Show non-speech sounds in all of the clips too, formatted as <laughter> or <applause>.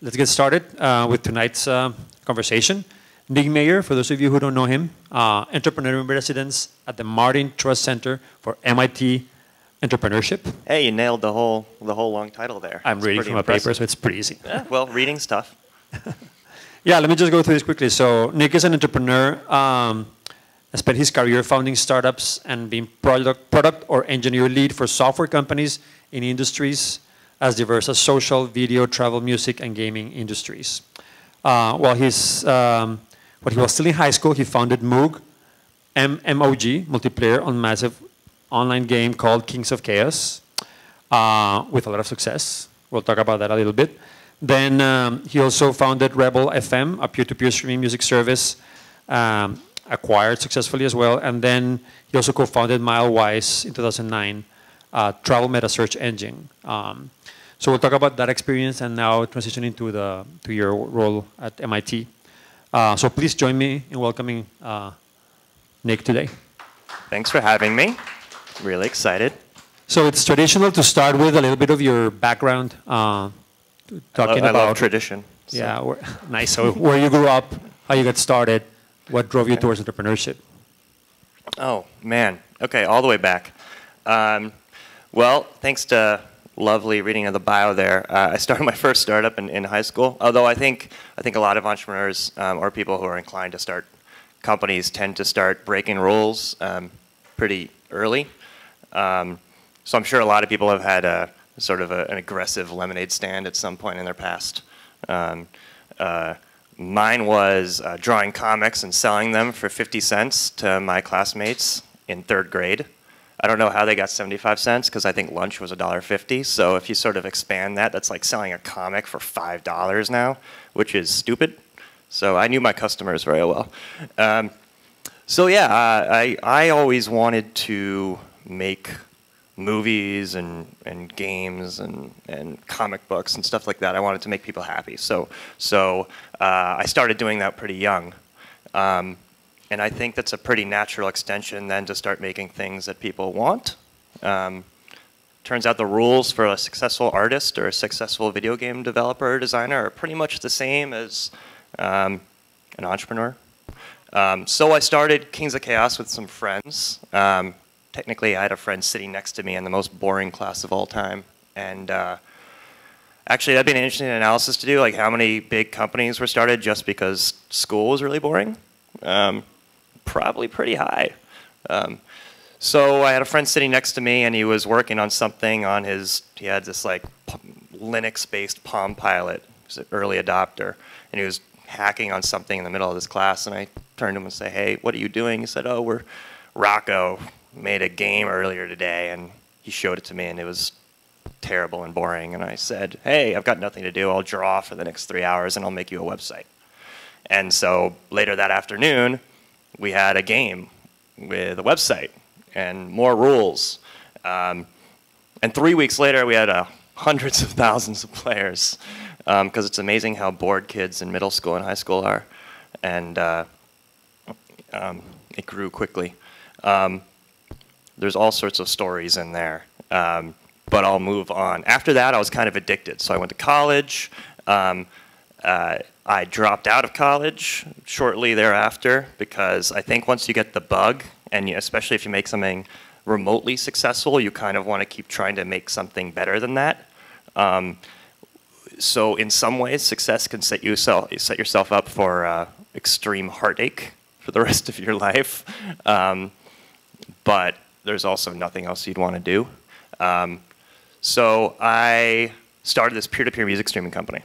let's get started uh, with tonight's uh, conversation. Nick Meyer, for those of you who don't know him, uh, entrepreneur in residence at the Martin Trust Center for MIT Entrepreneurship. Hey, you nailed the whole the whole long title there. I'm It's reading from a paper, so it's pretty easy. Yeah, <laughs> well, reading stuff. <laughs> Yeah, let me just go through this quickly. So Nick is an entrepreneur. Um, spent his career founding startups and being product, product or engineer lead for software companies in industries as diverse as social, video, travel, music, and gaming industries. Uh, while he's, um, he was still in high school, he founded Moog, MMOG, multiplayer on massive online game called Kings of Chaos, uh, with a lot of success. We'll talk about that a little bit. Then um, he also founded Rebel FM, a peer-to-peer streaming music service, um, acquired successfully as well. And then he also co-founded MileWise in 2009, uh, travel meta search engine. Um, so we'll talk about that experience and now transitioning to the to your role at MIT. Uh, so please join me in welcoming uh, Nick today. Thanks for having me. Really excited. So it's traditional to start with a little bit of your background, uh, talking I, I about love tradition. so- Yeah, where, <laughs> nice. So where you grew up, how you got started, what drove you towards entrepreneurship? Oh man. Okay, all the way back. Um, well, thanks to lovely reading of the bio there, uh, I started <laughs> my first startup in, in high school. Although I think I think a lot of entrepreneurs um, or people who are inclined to start companies tend to start breaking rules um, pretty early. Um, so I'm sure a lot of people have had a sort of a, an aggressive lemonade stand at some point in their past. Um, uh, mine was uh, drawing comics and selling them for 50 cents to my classmates in third grade. I don't know how they got 75 cents because I think lunch was $1.50. So if you sort of expand that, that's like selling a comic for $5 now, which is stupid. So I knew my customers very well. Um, so yeah, uh, I I always wanted to make movies and, and games and, and comic books and stuff like that. I wanted to make people happy. So so uh, I started doing that pretty young, um, and I think that's a pretty natural extension then to start making things that people want. Um, turns out the rules for a successful artist or a successful video game developer or designer are pretty much the same as um, an entrepreneur. Um, so I started Kings of Chaos with some friends. Um, technically, I had a friend sitting next to me in the most boring class of all time. And uh, actually, that'd be an interesting analysis to do, like how many big companies were started just because school was really boring. Um, probably pretty high. Um, so I had a friend sitting next to me, and he was working on something on his. He had this like Linux-based Palm Pilot. He was an early adopter, and he was hacking on something in the middle of this class. And I turned to him and said, "Hey, what are you doing?" He said, "Oh, we're Rocco made a game earlier today," and he showed it to me, and it was terrible and boring. And I said, "Hey, I've got nothing to do. I'll draw for the next three hours, and I'll make you a website." And so later that afternoon, we had a game with a website and more rules. Um, and three weeks later, we had uh, <laughs> hundreds of thousands of players because it's amazing how bored kids in middle school and high school are. And uh, um, it grew quickly. Um, there's all sorts of stories in there, um, but I'll move on. After that, I was kind of addicted. So I went to college. Um, uh, I dropped out of college shortly thereafter because I think once you get the bug, and you, especially if you make something remotely successful, you kind of want to keep trying to make something better than that. Um, so in some ways, success can set you set yourself up for uh, extreme heartache for the <laughs> rest of your life. Um, but there's also nothing else you'd want to do. Um, so I started this peer-to-peer music streaming company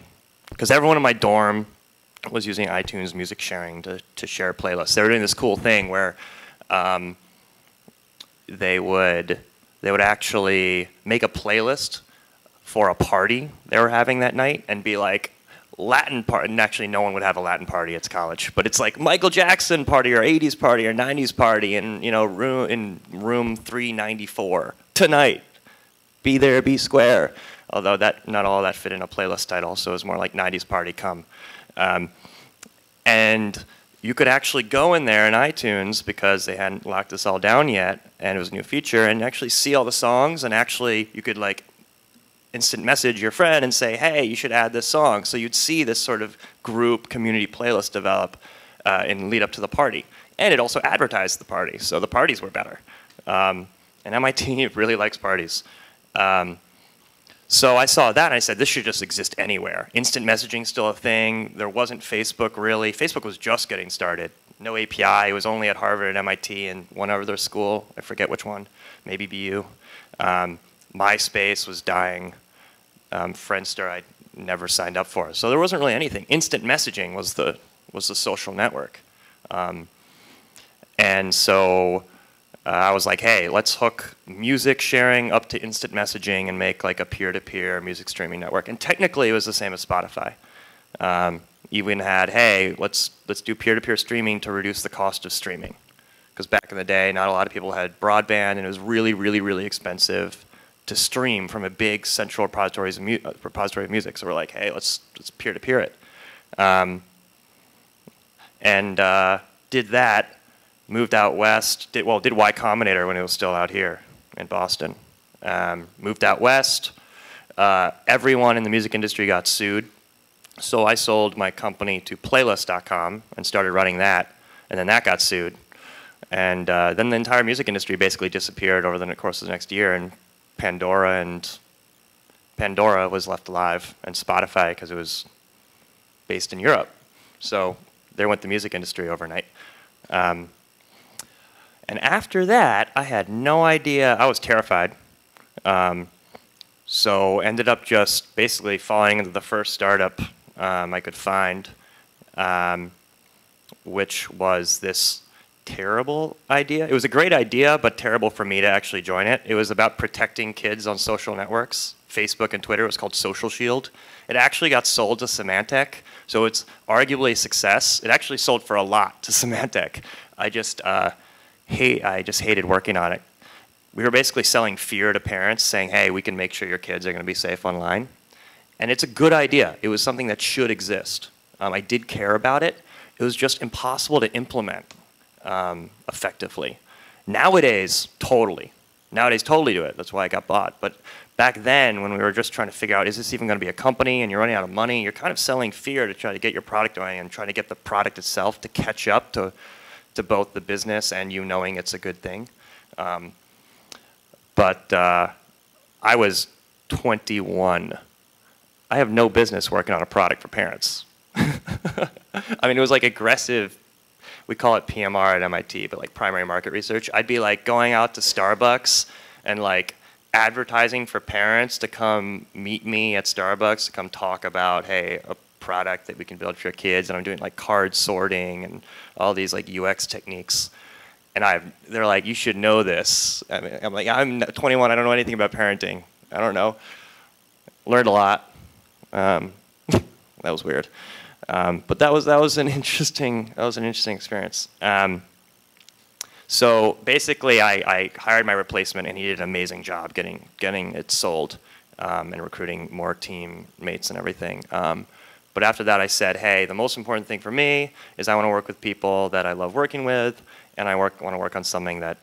because everyone in my dorm was using iTunes music sharing to, to share playlists. They were doing this cool thing where um, they would they would actually make a playlist for a party they were having that night and be like Latin party. And actually, no one would have a Latin party at college, but it's like Michael Jackson party or '80s party or '90s party in you know room in room 394 tonight. Be there, be square. Although that not all that fit in a playlist title, so it was more like '90s party come. Um, and you could actually go in there in iTunes because they hadn't locked this all down yet, and it was a new feature, and actually see all the songs, and actually you could like instant message your friend and say, hey, you should add this song. So you'd see this sort of group community playlist develop uh, and lead up to the party. And it also advertised the party, so the parties were better. Um, and MIT <laughs> really likes parties. Um, so I saw that and I said, this should just exist anywhere. Instant messaging still a thing. There wasn't Facebook really. Facebook was just getting started. No API. It was only at Harvard and MIT and one other school. I forget which one. Maybe BU. Um, MySpace was dying. Um, Friendster I never signed up for. So there wasn't really anything. Instant messaging was the was the social network. Um, and so uh, I was like, hey, let's hook music sharing up to instant messaging and make like a peer-to-peer music streaming network. And technically, it was the same as Spotify. Um, even had, hey, let's let's do peer-to-peer streaming to reduce the cost of streaming, because back in the day, not a lot of people had broadband, and it was really, really, really expensive to stream from a big central repository of, mu- uh, repository of music. So we're like, hey, let's let's peer-to-peer it, um, and uh, did that moved out west, did, well, did Y Combinator when it was still out here in Boston. Um, moved out west. Uh, everyone in the music industry got sued. So I sold my company to Playlist.com and started running that. And then that got sued. And uh, then the entire music industry basically disappeared over the course of the next year. And Pandora and Pandora was left alive, and Spotify because it was based in Europe. So there went the music industry overnight. Um, and after that, I had no idea. I was terrified. Um, so ended up just basically falling into the first startup um, I could find, um, which was this terrible idea. It was a great idea, but terrible for me to actually join it. It was about protecting kids on social networks, Facebook and Twitter. It was called Social Shield. It actually got sold to Symantec, so it's arguably a success. It actually sold for a lot to <laughs> Symantec. I just uh, hate, I just hated working on it. We were basically selling fear to parents, saying, hey, we can make sure your kids are going to be safe online. And it's a good idea. It was something that should exist. Um, I did care about it. It was just impossible to implement um, effectively. Nowadays, totally. Nowadays, totally do it. That's why I got bought. But back then, when we were just trying to figure out, is this even going to be a company and you're running out of money, you're kind of selling fear to try to get your product going and trying to get the product itself to catch up to to both the business and you knowing it's a good thing. Um, but uh, I was 21. I have no business working on a product for parents. <laughs> I mean, it was like aggressive. We call it PMR at MIT, but like primary market research. I'd be like going out to Starbucks and like advertising for parents to come meet me at Starbucks to come talk about, hey, a product that we can build for your kids. And I'm doing like card sorting and all these like UX techniques. And I, they're like, you should know this. I mean, I'm like, I'm 21. I don't know anything about parenting. I don't know. Learned a lot. Um, <laughs> that was weird. Um, but that was that was an interesting that was an interesting experience. Um, so basically, I, I, hired my replacement, and he did an amazing job getting getting it sold um, and recruiting more teammates and everything. But after that, I said, hey, the most important thing for me is I want to work with people that I love working with, and I work, want to work on something that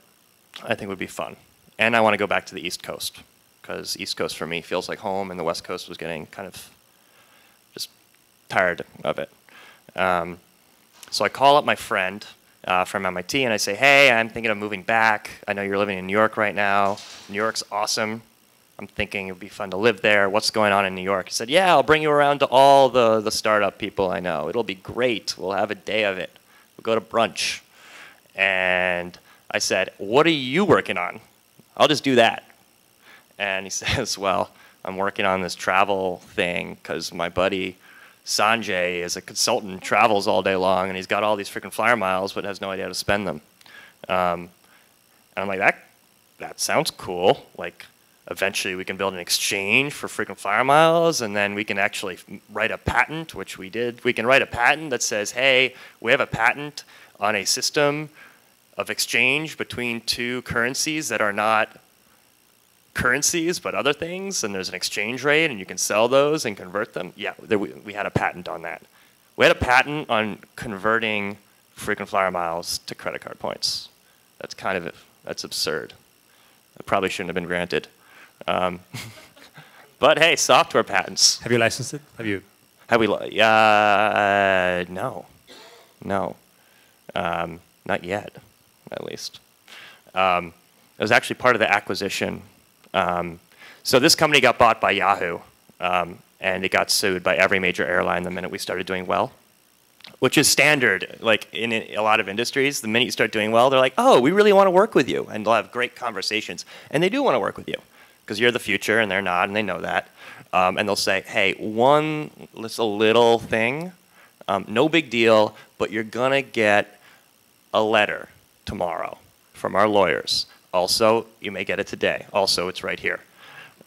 I think would be fun. And I want to go back to the East Coast, because East Coast for me feels like home, and the West Coast was getting kind of just tired of it. Um, so I call up my friend uh, from MIT, and I say, hey, I'm thinking of moving back. I know you're living in New York right now. New York's awesome. I'm thinking it would be fun to live there. What's going on in New York? He said, Yeah, I'll bring you around to all the, the startup people I know. It'll be great. We'll have a day of it. We'll go to brunch. And I said, What are you working on? I'll just do that. And he <laughs> says, Well, I'm working on this travel thing because my buddy Sanjay is a consultant, travels all day long, and he's got all these freaking flyer miles but has no idea how to spend them. Um, and I'm like, That, that sounds cool. Like, eventually we can build an exchange for frequent flyer miles and then we can actually write a patent which we did. We can write a patent that says hey we have a patent on a system of exchange between two currencies that are not currencies but other things and there's an exchange rate and you can sell those and convert them. Yeah there, we, we had a patent on that. We had a patent on converting frequent flyer miles to credit card points. That's kind of that's absurd. It probably shouldn't have been granted um, <laughs> but hey, software patents. Have you licensed it? Have you? Have we? li- Uh, no, no, um, not yet, at least. Um, it was actually part of the acquisition. Um, so this company got bought by Yahoo, um, and it got sued by every major airline the minute we started doing well, which is standard. Like in a a lot of industries, the minute you start doing well, they're like, "Oh, we really want to work with you," and they'll have great conversations, and they do want to work with you because you're the future, and they're not, and they know that. Um, and they'll say, "Hey, one, just a little thing, um, no big deal, but you're gonna get a letter tomorrow from our lawyers. Also, you may get it today. Also, it's right here.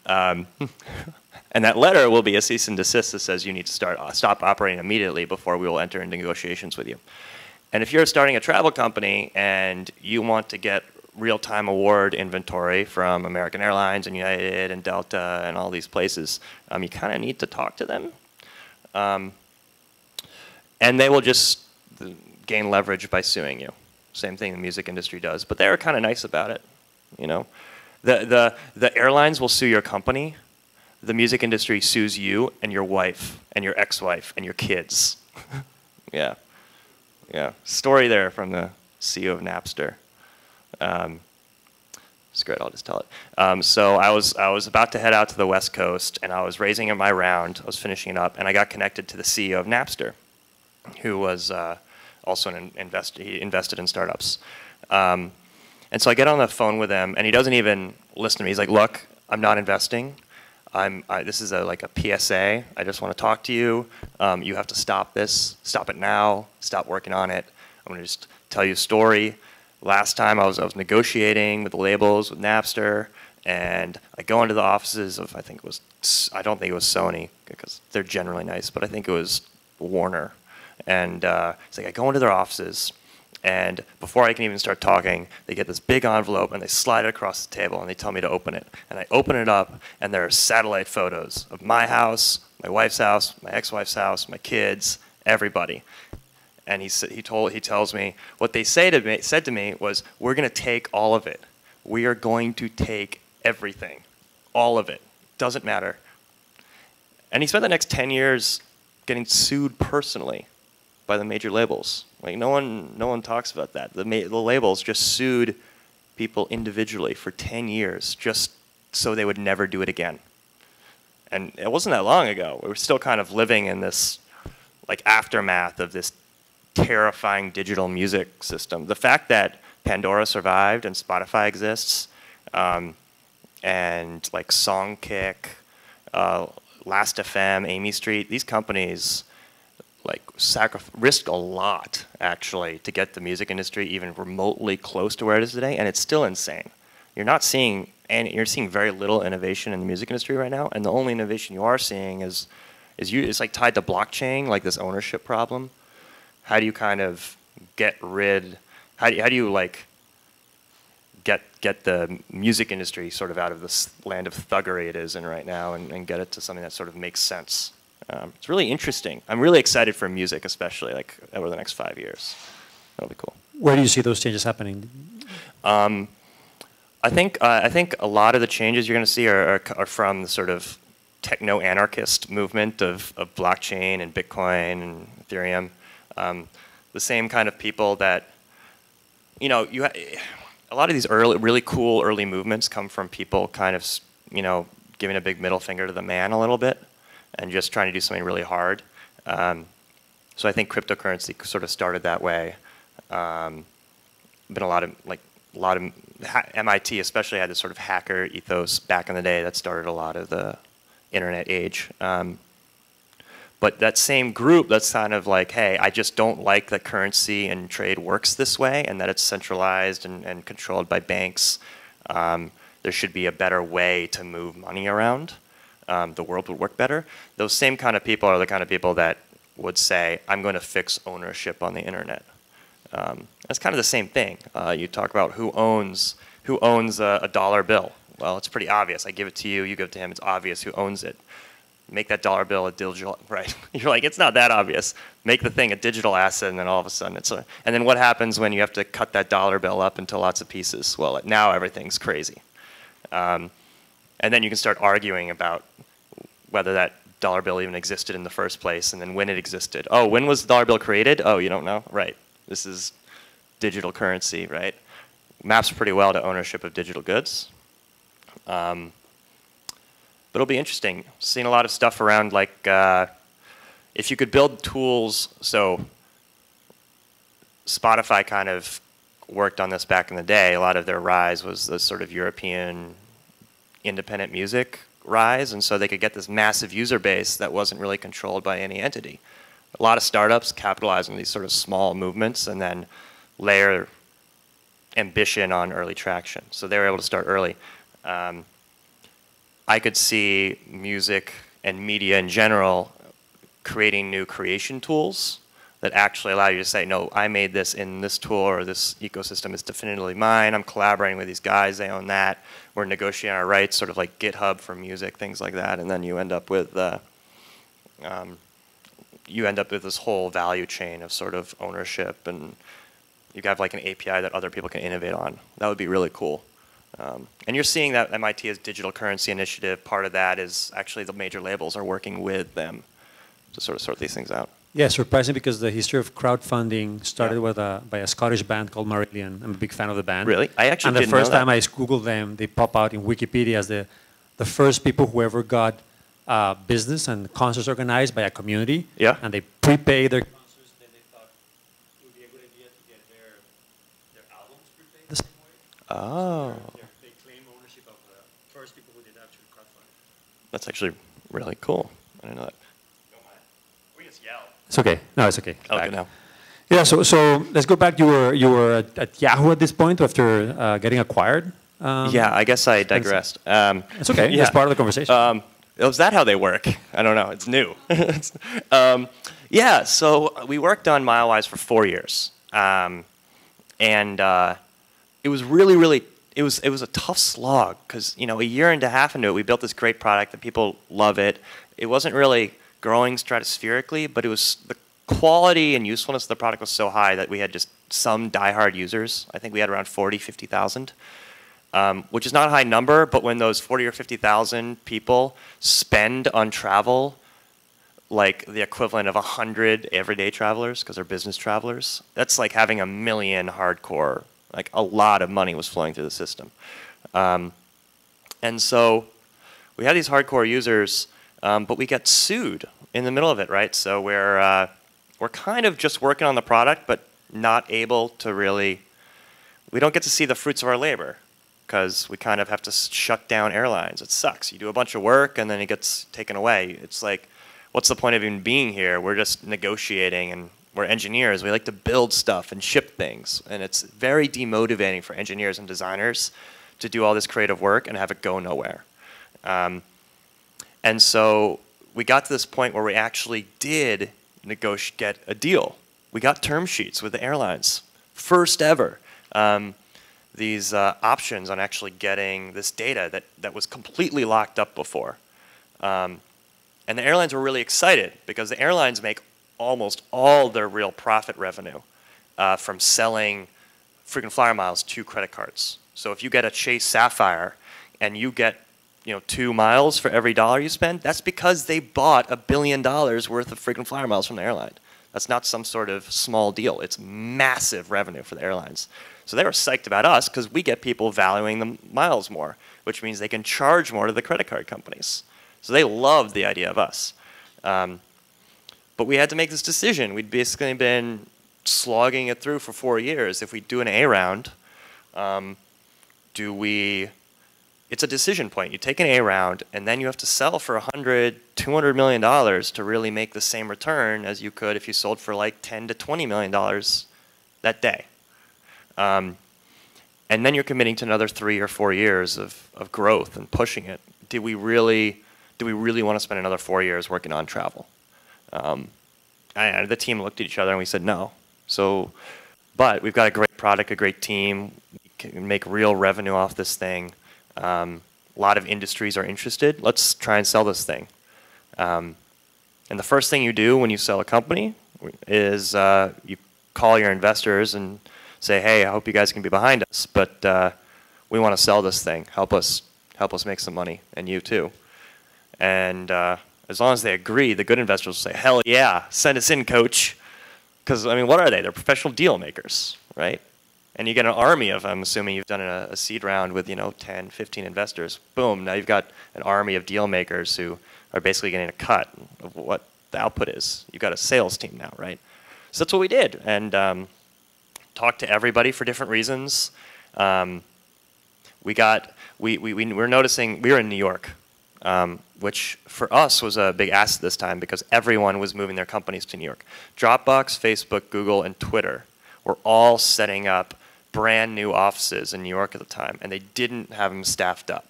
Um, <laughs> and that letter will be a cease and desist that says you need to start uh, stop operating immediately before we will enter into negotiations with you. And if you're starting a travel company and you want to get real-time award inventory from American Airlines and United and Delta and all these places, um, you kind of need to talk to them. Um, and they will just gain leverage by suing you. Same thing the music industry does, but they're kind of nice about it. You know, the the the airlines will sue your company. The music industry sues you and your wife and your ex-wife and your kids. <laughs> yeah, yeah. Story there from the CEO of Napster. Um, it's great. I'll just tell it. Um, so I was I was about to head out to the West Coast, and I was raising my round. I was finishing it up, and I got connected to the CEO of Napster, who was uh, also an invest. He invested in startups. Um, and so I get on the phone with him, and he doesn't even listen to me. He's like, "Look, I'm not investing. I'm. I, this is a like a PSA. I just want to talk to you. Um, you have to stop this. Stop it now. Stop working on it. I'm gonna just tell you a story. Last time I was I was negotiating with the labels with Napster, and I go into the offices of I think it was I don't think it was Sony because they're generally nice, but I think it was Warner. And uh, it's like I go into their offices, and before I can even start talking, they get this big envelope and they slide it across the table and they tell me to open it. And I open it up, and there are satellite photos of my house, my wife's house, my ex-wife's house, my kids, everybody. And he, he, told, he tells me, what they say to me, said to me was, we're going to take all of it. We are going to take everything, all of it. Doesn't matter. And he spent the next 10 years getting sued personally by the major labels. Like no one, no one talks about that. The, the labels just sued people individually for 10 years just so they would never do it again. And it wasn't that long ago. We were still kind of living in this like aftermath of this terrifying digital music system. The fact that Pandora survived and Spotify exists, um, and like Songkick, uh, Last.fm, Amie Street, these companies like risked a lot actually to get the music industry even remotely close to where it is today, and it's still insane. You're not seeing and you're seeing very little innovation in the music industry right now, and the only innovation you are seeing is is you it's like tied to blockchain, like this ownership problem. How do you kind of get rid? How do you, how do you like get get the music industry sort of out of this land of thuggery it is in right now, and, and get it to something that sort of makes sense? Um, it's really interesting. I'm really excited for music, especially like over the next five years. That'll be cool. Where do you see those changes happening? Um, I think uh, I think a lot of the changes you're going to see are, are, are from the sort of techno-anarchist movement of, of blockchain and Bitcoin and Ethereum. Um, the same kind of people that, you know, you a lot of these early, really cool early movements come from people kind of, you know, giving a big middle finger to the man a little bit and just trying to do something really hard. Um, so I think cryptocurrency sort of started that way. Um, been a lot of like a lot of MIT especially had this sort of hacker ethos back in the day that started a lot of the internet age. Um, but that same group that's kind of like, hey, I just don't like that currency and trade works this way and that it's centralized and, and controlled by banks. Um, there should be a better way to move money around. Um, the world would work better. Those same kind of people are the kind of people that would say, I'm going to fix ownership on the internet. Um, that's kind of the same thing. Uh, you talk about who owns who owns a, a dollar bill. Well, it's pretty obvious. I give it to you, you give it to him. It's obvious who owns it. Make that dollar bill a digital, <laughs> right? You're like, it's not that obvious. Make the thing a digital asset, and then all of a sudden it's a. And then what happens when you have to cut that dollar bill up into lots of pieces? Well, now everything's crazy. Um, and then you can start arguing about whether that dollar bill even existed in the first place, and then when it existed. Oh, when was the dollar bill created? Oh, you don't know? Right. This is digital currency, right? Maps pretty well to ownership of digital goods. Um, but it'll be interesting. Seen a lot of stuff around like uh, if you could build tools. So Spotify kind of worked on this back in the day. A lot of their rise was the sort of European independent music rise, and so they could get this massive user base that wasn't really controlled by any entity. A lot of startups capitalize on these sort of small movements and then layer ambition on early traction. So they were able to start early. Um, I could see music and media in general creating new creation tools that actually allow you to say, no, I made this in this tool or this ecosystem is definitively mine. I'm collaborating with these guys, they own that. We're negotiating our rights, sort of like GitHub for music, things like that. And then you end up with, uh, um, you end up with this whole value chain of sort of ownership and you have like an API that other people can innovate on. That would be really cool. Um, and you're seeing that MIT's digital currency initiative. Part of that is actually the major labels are working with them to sort of sort these things out. Yeah, surprising because the history of crowdfunding started yeah. with a, by a Scottish band called Marillion. I'm a big fan of the band. Really? I actually And the first time I Googled them, they pop out in Wikipedia as the, the first people who ever got uh, business and concerts organized by a community. Yeah. And they prepay their concerts. Then they thought it would be a good idea to get their, their albums prepaid the same way. Oh. So they're, they're, they claim ownership of the first people who did actually crowdfunding. That's actually really cool. I didn't know that. Don't mind. We just yell. It's okay. No, it's okay. Okay, now. Yeah, so, so let's go back. You were, you were at, at Yahoo at this point after uh, getting acquired? Um, yeah, I guess I digressed. Um, it's okay. Yeah. That's part of the conversation. Um, is that how they work? I don't know. It's new. <laughs> um, yeah, so we worked on MileWise for four years. Um, and uh, it was really, really, it was, it was a tough slog because, you know, a year and a half into it, we built this great product that people love it. It wasn't really growing stratospherically, but it was the quality and usefulness of the product was so high that we had just some diehard users. I think we had around 40, 50,000, um, which is not a high number, but when those 40 or 50,000 people spend on travel like the equivalent of 100 everyday travelers because they're business travelers, that's like having a million hardcore, like a lot of money was flowing through the system. Um, and so we had these hardcore users um, but we got sued in the middle of it, right? So we're, uh, we're kind of just working on the product, but not able to really, we don't get to see the fruits of our labor because we kind of have to shut down airlines. It sucks. You do a bunch of work and then it gets taken away. It's like, what's the point of even being here? We're just negotiating and we're engineers. We like to build stuff and ship things. And it's very demotivating for engineers and designers to do all this creative work and have it go nowhere. Um, and so we got to this point where we actually did negotiate get a deal. We got term sheets with the airlines, first ever. Um, these uh, options on actually getting this data that, that was completely locked up before. Um, and the airlines were really excited because the airlines make almost all their real profit revenue uh, from selling frequent flyer miles to credit cards. So if you get a Chase Sapphire and you get you know, two miles for every dollar you spend, that's because they bought a billion dollars worth of frequent flyer miles from the airline. That's not some sort of small deal. It's massive revenue for the airlines. So they were psyched about us because we get people valuing the miles more, which means they can charge more to the credit card companies. So they loved the idea of us. Um, but we had to make this decision. We'd basically been slogging it through for four years. If we do an A round, um, do we it's a decision point. You take an A round, and then you have to sell for 100, 200 million dollars to really make the same return as you could if you sold for like 10 to 20 million dollars that day. Um, and then you're committing to another three or four years of, of growth and pushing it. Did we really, do we really want to spend another four years working on travel? Um, and the team looked at each other and we said no. So, but we've got a great product, a great team. We can make real revenue off this thing. Um, a lot of industries are interested. Let's try and sell this thing. Um, and the first thing you do when you sell a company is uh, you call your investors and say, "Hey, I hope you guys can be behind us, but uh, we want to sell this thing. Help us, help us make some money, and you too." And uh, As long as they agree, the good investors will say, hell yeah, send us in, coach. Because, I mean, what are they? They're professional deal makers, right? And you get an army of them, assuming you've done a, a seed round with, you know, 10, 15 investors. Boom, now you've got an army of deal makers who are basically getting a cut of what the output is. You've got a sales team now, right? So that's what we did. And um, talked to everybody for different reasons. Um, we got, we, we, we were noticing, we were in New York, um, which for us was a big asset this time because everyone was moving their companies to New York. Dropbox, Facebook, Google, and Twitter were all setting up brand new offices in New York at the time, and they didn't have them staffed up.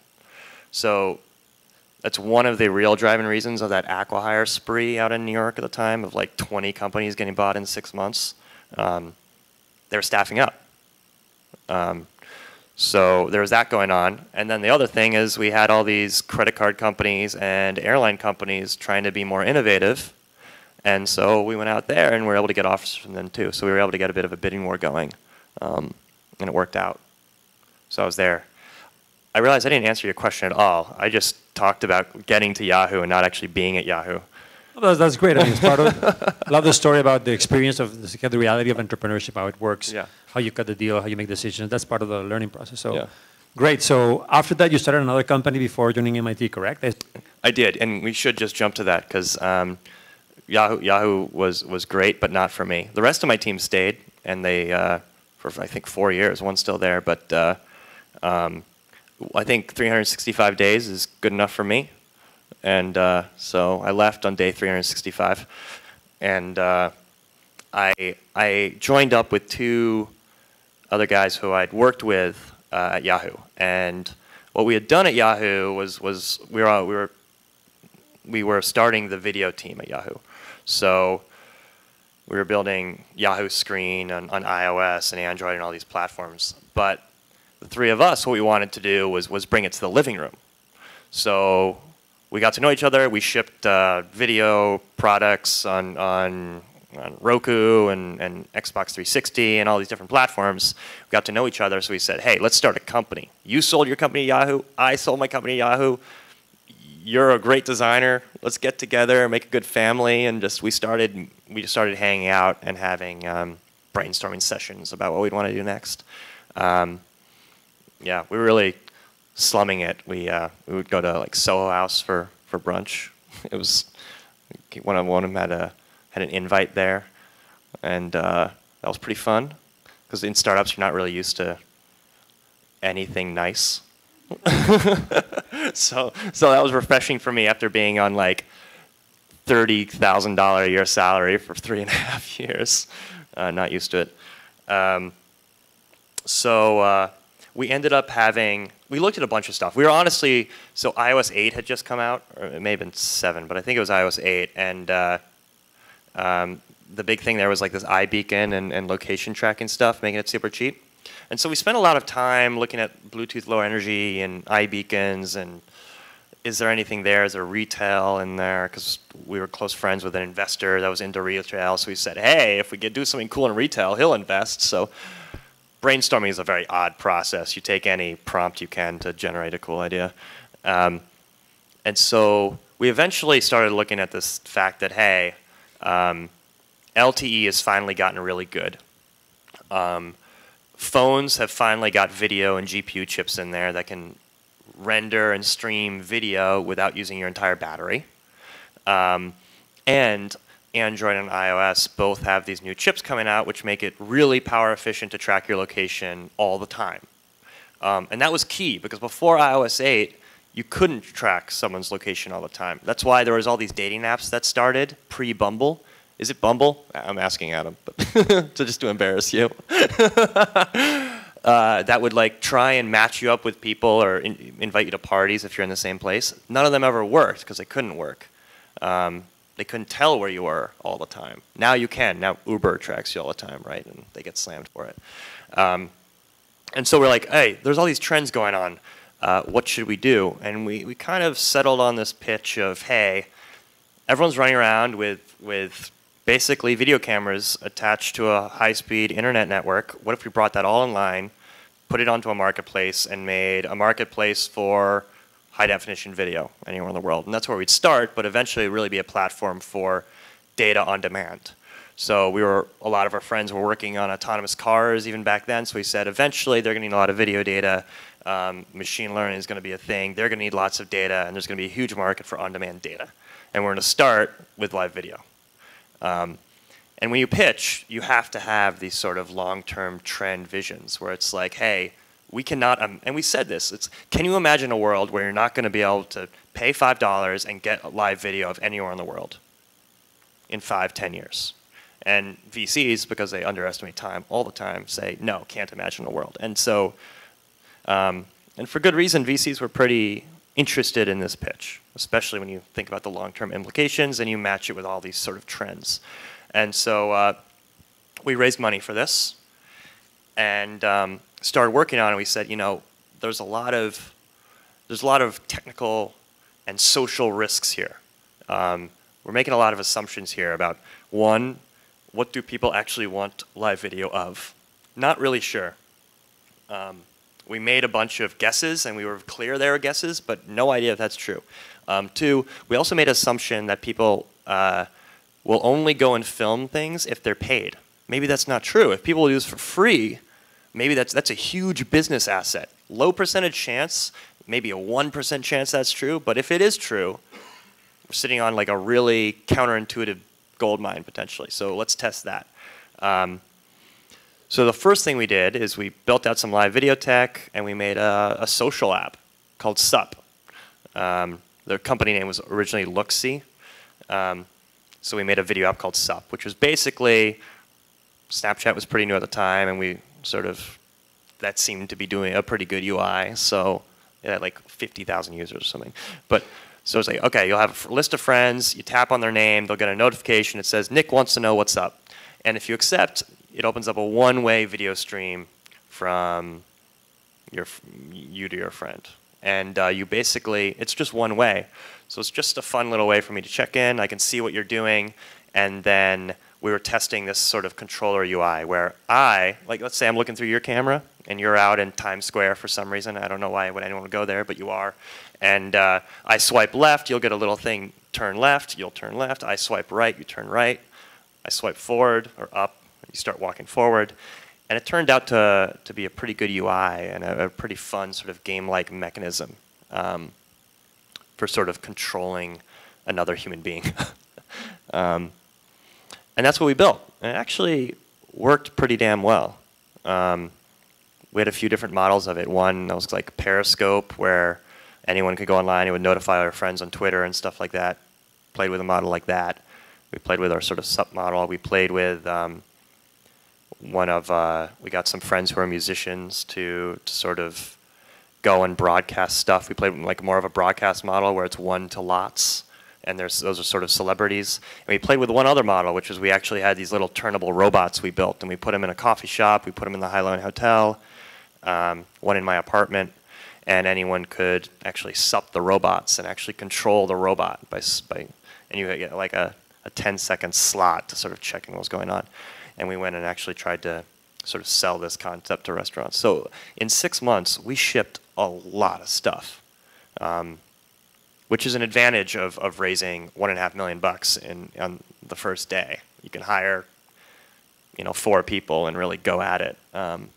So that's one of the real driving reasons of that acquihire spree out in New York at the time of like 20 companies getting bought in six months. Um, they were staffing up. Um, so there was that going on. And then the other thing is we had all these credit card companies and airline companies trying to be more innovative. And so we went out there and we were able to get offers from them too. So we were able to get a bit of a bidding war going. Um, and it worked out. So I was there. I realized I didn't answer your question at all. I just talked about getting to Yahoo and not actually being at Yahoo. Well, that's, great. I mean, it's part of. I <laughs> love the story about the experience of the, the reality of entrepreneurship, how it works, Yeah. How you cut the deal, how you make decisions. That's part of the learning process. So, Yeah. great. So after that, you started another company before joining MIT, correct? I- did, and we should just jump to that because um, Yahoo, Yahoo was, was great, but not for me. The rest of my team stayed, and they, uh, for I think four years, one's still there, but uh, um, I think 365 days is good enough for me. And uh, so I left on day 365, and uh, I, I joined up with two other guys who I'd worked with uh, at Yahoo. And what we had done at Yahoo was, was we, were, we, were, we were starting the video team at Yahoo. So we were building Yahoo Screen on, on iOS and Android and all these platforms. But the three of us, what we wanted to do was, was bring it to the living room. So we got to know each other. We shipped uh, video products on, on, on Roku and, and Xbox 360 and all these different platforms. We got to know each other, so we said, hey, let's start a company. You sold your company at Yahoo. I sold my company at Yahoo. You're a great designer. Let's get together, make a good family, and just we started. We just started hanging out and having um, brainstorming sessions about what we'd want to do next. Um, yeah, we were really slumming it. We uh, we would go to like Soho House for, for brunch. <laughs> It was one of one of them had a had an invite there, and uh, that was pretty fun because in startups you're not really used to anything nice. <laughs> so so that was refreshing for me after being on like thirty thousand dollar a year salary for three and a half <laughs> years. Uh, not used to it. Um, so uh, we ended up having we looked at a bunch of stuff. We were honestly so iOS 8 had just come out, or it may have been seven, but I think it was iOS 8, and uh, um, the big thing there was like this iBeacon and, and location tracking stuff, making it super cheap. And so we spent a lot of time looking at Bluetooth Low Energy and iBeacons and is there anything there? Is there retail in there? Because we were close friends with an investor that was into retail, so we said, hey, if we could do something cool in retail, he'll invest. So brainstorming is a very odd process. You take any prompt you can to generate a cool idea. Um, and so we eventually started looking at this fact that, hey, um, LTE has finally gotten really good. Um, phones have finally got video and GPU chips in there that can render and stream video without using your entire battery. Um, and Android and iOS both have these new chips coming out, which make it really power efficient to track your location all the time. Um, and that was key because before iOS 8, you couldn't track someone's location all the time. That's why there was all these dating apps that started pre-Bumble. Is it Bumble? I'm asking Adam, but <laughs> to just to embarrass you. <laughs> uh, that would like try and match you up with people or in, invite you to parties if you're in the same place. None of them ever worked because they couldn't work. Um, they couldn't tell where you were all the time. Now you can. Now Uber tracks you all the time, right? And they get slammed for it. Um, and so we're like, hey, there's all these trends going on. Uh, what should we do? And we, we kind of settled on this pitch of, hey, everyone's running around with, with basically video cameras attached to a high-speed internet network. What if we brought that all online, put it onto a marketplace, and made a marketplace for high definition video anywhere in the world. And that's where we'd start, but eventually really be a platform for data on demand. So we were, a lot of our friends were working on autonomous cars even back then, so we said eventually they're gonna need a lot of video data, um, machine learning is gonna be a thing, they're gonna need lots of data, and there's gonna be a huge market for on-demand data. And we're gonna start with live video. Um, and when you pitch, you have to have these sort of long-term trend visions where it's like, hey, we cannot, um, and we said this, it's, can you imagine a world where you're not going to be able to pay $5 and get live video of anywhere in the world in five, ten years? And VCs, because they underestimate time all the time, say, no, can't imagine a world. And so, um, and for good reason, VCs were pretty interested in this pitch, especially when you think about the long-term implications and you match it with all these sort of trends. And so uh, we raised money for this and um, started working on it. We said, you know, there's a lot of there's a lot of technical and social risks here. Um, we're making a lot of assumptions here about one, what do people actually want live video of? Not really sure. Um, we made a bunch of guesses and we were clear they were guesses, but no idea if that's true. Um, two, we also made assumption that people uh, will only go and film things if they're paid. Maybe that's not true. If people use for free, maybe that's, that's a huge business asset. Low percentage chance, maybe a 1% chance that's true, but if it is true, we're sitting on like a really counterintuitive gold mine potentially. So let's test that. Um, so the first thing we did is we built out some live video tech and we made a, a social app called Sup. Um, the company name was originally Looksee. Um, so we made a video app called Sup, which was basically, Snapchat was pretty new at the time and we sort of, that seemed to be doing a pretty good UI. So it had like 50,000 users or something. But so it's like, okay, you'll have a list of friends, you tap on their name, they'll get a notification, it says, Nick wants to know what's up. And if you accept, it opens up a one-way video stream from your, you to your friend. And uh, you basically, it's just one way. So it's just a fun little way for me to check in. I can see what you're doing. And then we were testing this sort of controller UI where I, like let's say I'm looking through your camera and you're out in Times Square for some reason. I don't know why would anyone go there, but you are. And uh, I swipe left, you'll get a little thing, turn left, you'll turn left. I swipe right, you turn right. I swipe forward or up, you start walking forward. And it turned out to, to be a pretty good UI and a, a pretty fun sort of game-like mechanism um, for sort of controlling another human being. <laughs> um, and that's what we built. And it actually worked pretty damn well. Um, we had a few different models of it. One that was like Periscope, where anyone could go online and would notify our friends on Twitter and stuff like that. Played with a model like that. We played with our sort of sub model. We played with um, one of, uh, we got some friends who are musicians to, to sort of go and broadcast stuff. We played like more of a broadcast model where it's one to lots, and there's those are sort of celebrities. And we played with one other model, which was we actually had these little turnable robots we built, and we put them in a coffee shop, we put them in the Highline Hotel, um, one in my apartment, and anyone could actually sup the robots and actually control the robot by, by and you get like a, a 10 second slot to sort of checking what was going on and we went and actually tried to sort of sell this concept to restaurants. So in six months, we shipped a lot of stuff, um, which is an advantage of, of raising one and a half million bucks in on the first day. You can hire, you know, four people and really go at it. Um,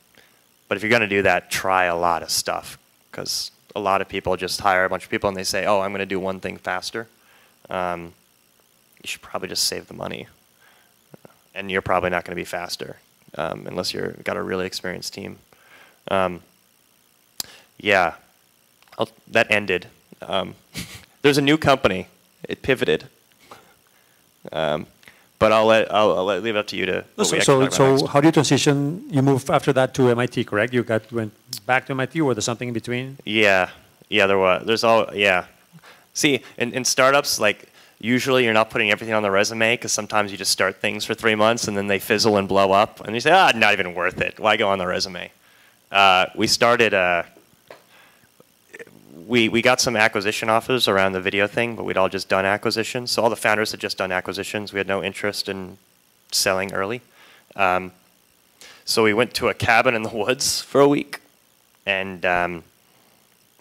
but if you're going to do that, try a lot of stuff because a lot of people just hire a bunch of people and they say, "Oh, I'm going to do one thing faster." Um, you should probably just save the money and you're probably not going to be faster um, unless you've got a really experienced team. Um, yeah, I'll, that ended. Um, <laughs> there's a new company. It pivoted. Um, but I'll let I'll, I'll let, leave it up to you to. so so, so how do you transition? You move after that to MIT, correct? You got went back to MIT, or there's something in between? Yeah, yeah, there was. There's all yeah. See, in, in startups, like usually you're not putting everything on the resume because sometimes you just start things for three months and then they fizzle and blow up and you say, ah, not even worth it. Why go on the resume? Uh, we started, uh, we, we got some acquisition offers around the video thing, but we'd all just done acquisitions. So all the founders had just done acquisitions. We had no interest in selling early. Um, so we went to a cabin in the <laughs> woods for a week and um,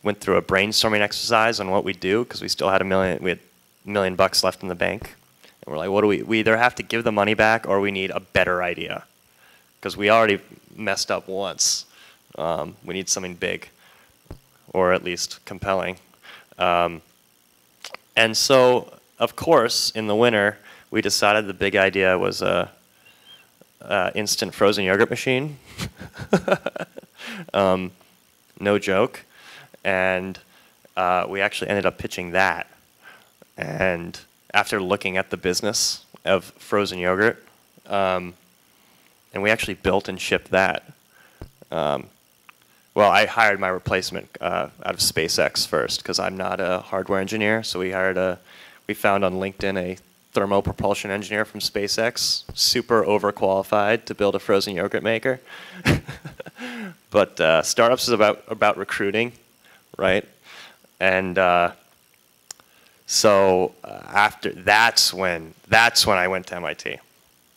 went through a brainstorming exercise on what we do because we still had a million, we had million bucks left in the bank. And we're like, what do we, we either have to give the money back or we need a better idea because we already messed up once. Um, we need something big or at least compelling. Um, and so, of course, in the winter, we decided the big idea was a, a instant frozen yogurt machine. <laughs> um, no joke. And uh, we actually ended up pitching that. And after looking at the business of frozen yogurt, um, and we actually built and shipped that. Um, well, I hired my replacement uh, out of SpaceX first because I'm not a hardware engineer. So we hired a, we found on LinkedIn a thermo propulsion engineer from SpaceX, super overqualified to build a frozen yogurt maker. <laughs> but uh, startups is about about recruiting, right? And uh, so uh, after that's when that's when I went to MIT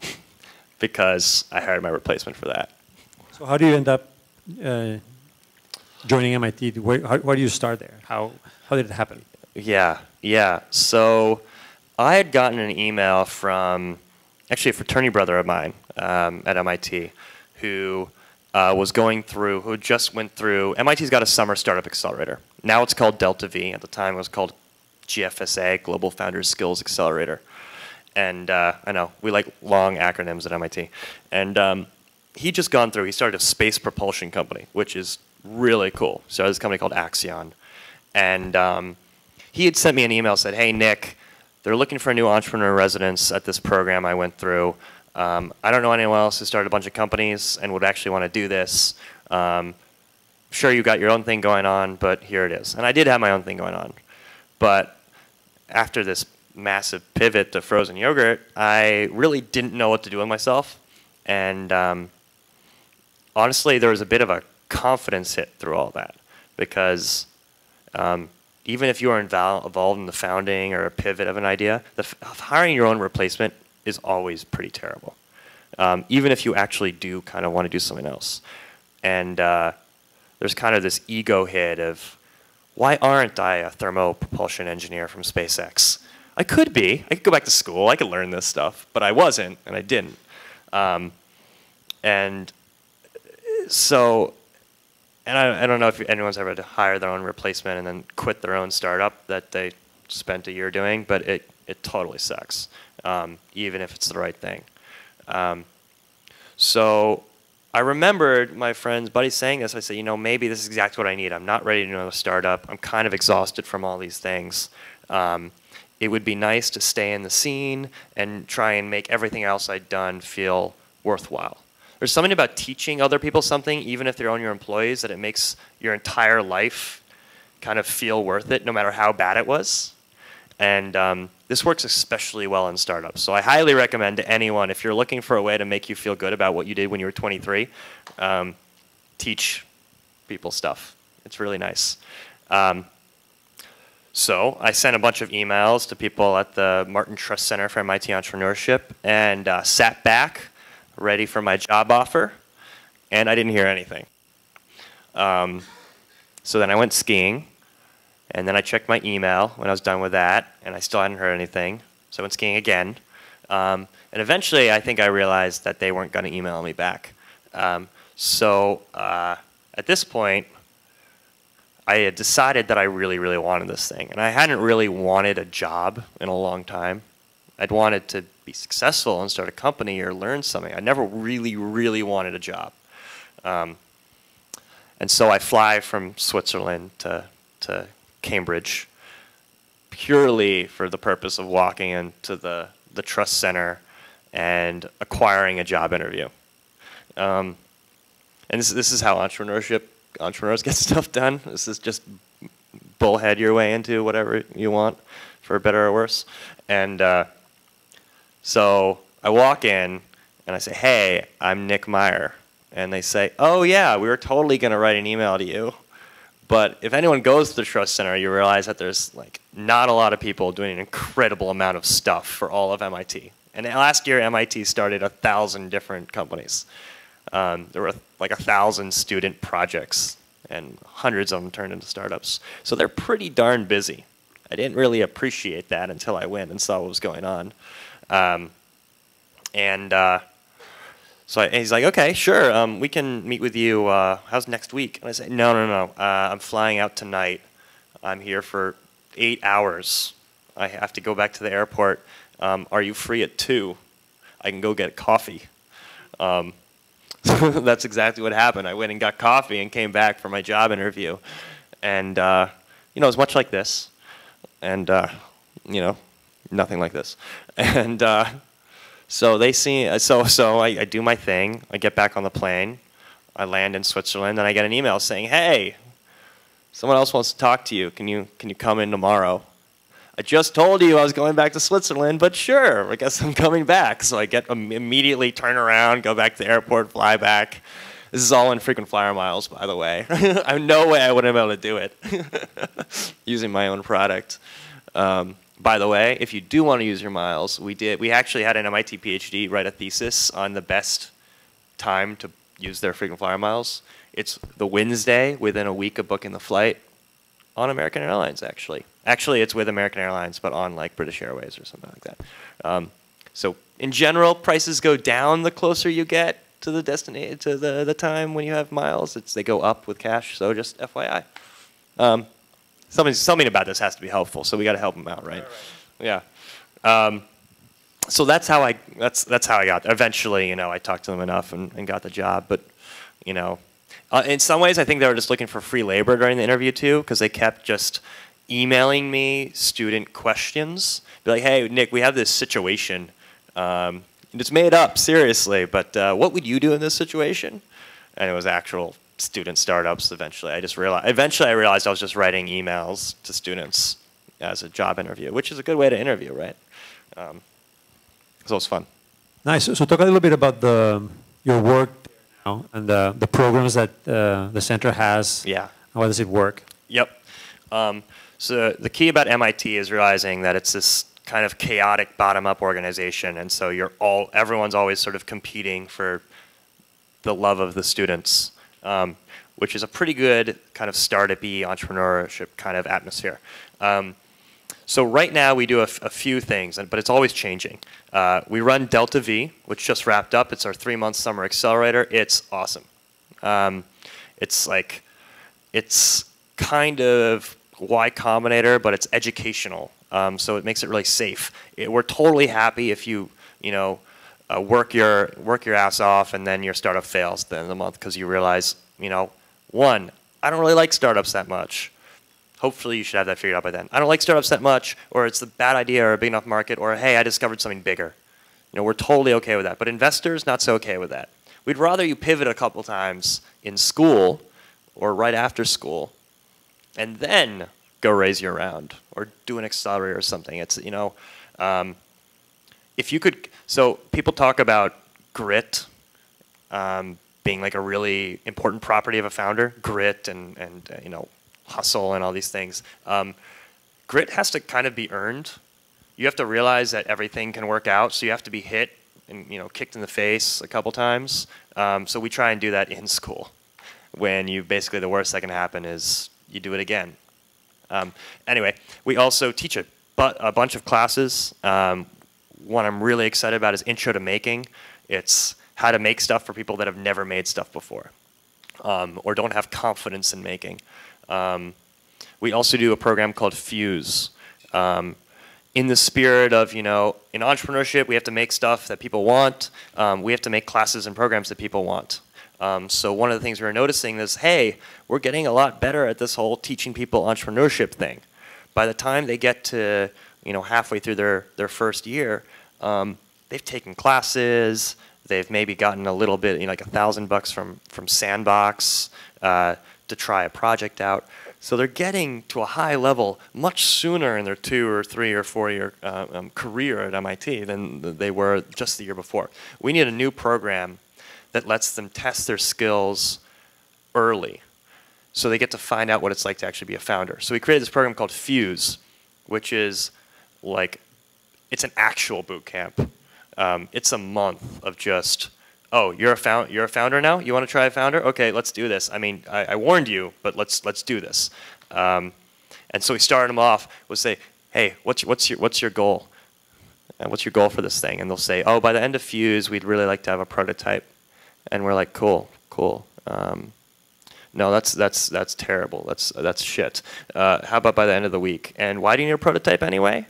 <laughs> because I hired my replacement for that. So how do you end up uh, joining MIT? Where, how, where do you start there? How, how did it happen? Yeah, yeah. So I had gotten an email from actually a fraternity brother of mine um, at MIT who uh, was going through, who just went through, MIT's got a summer startup accelerator. Now it's called Delta V. At the time it was called GFSA, Global Founders Skills Accelerator. And uh, I know, we like long acronyms at MIT. And um, he just gone through, he started a space propulsion company, which is really cool. So this company called Accion. And um, he had sent me an email, said, hey, Nick, they're looking for a new entrepreneur residence at this program I went through. Um, I don't know anyone else who started a bunch of companies and would actually want to do this. Um, sure, you got your own thing going on, but here it is. And I did have my own thing going on. But after this massive pivot to frozen yogurt, I really didn't know what to do with myself. And um, honestly, there was a bit of a confidence hit through all that because um, even if you are involved in the founding or a pivot of an idea, the hiring your own replacement is always pretty terrible. Um, even if you actually do kind of want to do something else. And uh, there's kind of this ego hit of, why aren't I a thermo propulsion engineer from SpaceX? I could be. I could go back to school. I could learn this stuff, but I wasn't, and I didn't. Um, and so and I, I don't know if anyone's ever hired their own replacement and then quit their own startup that they spent a year doing, but it, it totally sucks, um, even if it's the right thing. Um, so I remembered my friend's buddy saying this. I said, you know, maybe this is exactly what I need. I'm not ready to do a startup. I'm kind of exhausted from all these things. Um, it would be nice to stay in the scene and try and make everything else I'd done feel worthwhile. There's something about teaching other people something, even if they're on your employees, that it makes your entire life kind of feel worth it, no matter how bad it was. And um, this works especially well in startups. So I highly recommend to anyone, if you're looking for a way to make you feel good about what you did when you were 23, um, teach people stuff. It's really nice. Um, so I sent a bunch of emails to people at the Martin Trust Center for MIT Entrepreneurship and uh, sat back ready for my job offer, and I didn't hear anything. Um, so then I went skiing, and then I checked my email when I was done with that, and I still hadn't heard anything. So I went skiing again. Um, and eventually, I think I realized that they weren't going to email me back. Um, so uh, at this point, I had decided that I really, really wanted this thing. And I hadn't really wanted a job in a long time. I'd wanted to be successful and start a company or learn something. I never really, really wanted a job. Um, and so I fly from Switzerland to, to Cambridge purely for the purpose of walking into the, the trust center and acquiring a job interview. Um, and this, this is how entrepreneurship entrepreneurs get <laughs> stuff done. This is just bullhead your way into whatever you want, for better or worse. And uh, so I walk in and I say, hey, I'm Nick Meyer. And they say, oh, yeah, we were totally going to write an email to you. But if anyone goes to the Trust Center, you realize that there's like not a lot of people doing an incredible amount of stuff for all of MIT. And last year, MIT started a thousand different companies. Um, there were like a thousand student projects and hundreds of them turned into startups. So they're pretty darn busy. I didn't really appreciate that until I went and saw what was going on. Um, and uh, so I, he's like, okay, sure, um, we can meet with you. Uh, how's next week? And I say, no, no, no. Uh, I'm flying out tonight. I'm here for eight hours. I have to go back to the airport. Um, are you free at two? I can go get coffee. Um, <laughs> that's exactly what happened. I went and got coffee and came back for my job interview. And, uh, you know, it was much like this. And, uh, you know, nothing like this. <laughs> And uh, so they see, so, so I, I do my thing. I get back on the plane. I land in Switzerland and I get an email saying, hey, someone else wants to talk to you. Can you, can you come in tomorrow? I just told you I was going back to Switzerland, but sure, I guess I'm coming back. So I get immediately turn around, go back to the airport, fly back. This is all in frequent flyer miles, by the way. <laughs> I have no way I would have been able to do it <laughs> using my own product. Um, by the way, if you do want to use your miles, we did. We actually had an MIT PhD write a thesis on the best time to use their frequent flyer miles. It's the Wednesday within a week of booking the flight on American Airlines, actually. Actually, it's with American Airlines, but on like British Airways or something like that. Um, so in general, prices go down the closer you get to the destination to the, the time when you have miles. It's they go up with cash. So just FYI. Um, something something about this has to be helpful. So we got to help them out, right? right. Yeah. Um, so that's how I that's that's how I got. There. Eventually, you know, I talked to them enough and, and got the job. But you know, uh, in some ways, I think they were just looking for free labor during the interview too, because they kept just emailing me student questions. Be like, hey, Nick, we have this situation. Um, it's made up, seriously, but uh, what would you do in this situation? And it was actual student startups eventually. I just realized, eventually I realized I was just writing emails to students as a job interview, which is a good way to interview, right? Um, so it was fun. Nice. So talk a little bit about the your work now and the, the programs that uh, the center has. Yeah. How does it work? Yep. Um, so the key about MIT is realizing that it's this kind of chaotic bottom-up organization, and so you're all everyone's always sort of competing for the love of the students, um, which is a pretty good kind of startup-y entrepreneurship kind of atmosphere. Um, so right now we do a, few things, but it's always changing. Uh, we run Delta V, which just wrapped up. It's our three-month summer accelerator. It's awesome. Um, it's like, it's kind of Y Combinator, but it's educational. Um, so it makes it really safe. It, we're totally happy if you, you know, uh, work your work your ass off and then your startup fails at the end of the month because you realize, you know, one, I don't really like startups that much. Hopefully you should have that figured out by then. I don't like startups that much, or it's a bad idea or a big enough market, or hey, I discovered something bigger. You know, we're totally okay with that. But investors, not so okay with that. We'd rather you pivot a couple times in school or right after school and then go raise your round or do an accelerator or something. It's, you know, um, if you could, so people talk about grit um, being like a really important property of a founder, grit and, and uh, you know, hustle and all these things. Um, grit has to kind of be earned. You have to realize that everything can work out, so you have to be hit and you know kicked in the face a couple times. Um, so we try and do that in school, when you basically the worst that can happen is you do it again. Um, anyway, we also teach a, bu a bunch of classes. Um, one I'm really excited about is Intro to Making. It's how to make stuff for people that have never made stuff before um, or don't have confidence in making. Um, we also do a program called Fuse. Um, in the spirit of, you know, in entrepreneurship, we have to make stuff that people want. Um, we have to make classes and programs that people want. Um, so one of the things we are noticing is, hey, we're getting a lot better at this whole teaching people entrepreneurship thing. By the time they get to, you know, halfway through their, their first year, um, they've taken classes, they've maybe gotten a little bit, you know, like a thousand bucks from, from Sandbox uh, to try a project out. So they're getting to a high level much sooner in their two or three or four year uh, um, career at MIT than they were just the year before. We need a new program that lets them test their skills early so they get to find out what it's like to actually be a founder. So we created this program called Fuse, which is like, it's an actual boot camp. Um, it's a month of just oh, you're a found, you're a founder now. You want to try a founder? Okay, let's do this. I mean, I, I warned you, but let's let's do this. Um, and so we started them off. We'll say, hey, what's your, what's your what's your goal? And what's your goal for this thing? And they'll say, oh, by the end of Fuse, we'd really like to have a prototype. And we're like, cool, cool. Um, no, that's that's that's terrible. That's that's shit. Uh, how about by the end of the week? And why do you need a prototype anyway?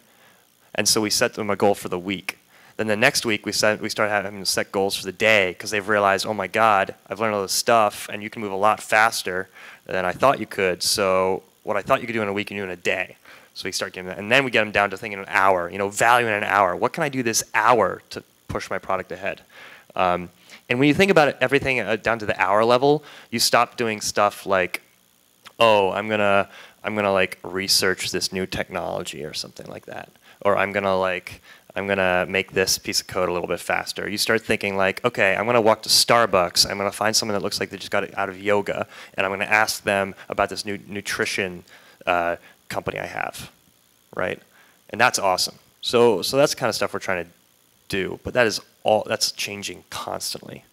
And so we set them a goal for the week. Then the next week we set we start having to set goals for the day because they've realized, oh my God, I've learned all this stuff, and you can move a lot faster than I thought you could. So what I thought you could do in a week, you do in a day. So we start getting that, and then we get them down to thinking an hour. You know, value in an hour. What can I do this hour to push my product ahead? Um, and when you think about it, everything uh, down to the hour level, you stop doing stuff like, oh, I'm gonna I'm gonna like research this new technology or something like that, or I'm gonna like I'm going to make this piece of code a little bit faster. You start thinking like, okay, I'm going to walk to Starbucks. I'm going to find someone that looks like they just got out of yoga, and I'm going to ask them about this new nutrition uh, company I have, right? And that's awesome. So, so that's the kind of stuff we're trying to do, but that is all, that's changing constantly.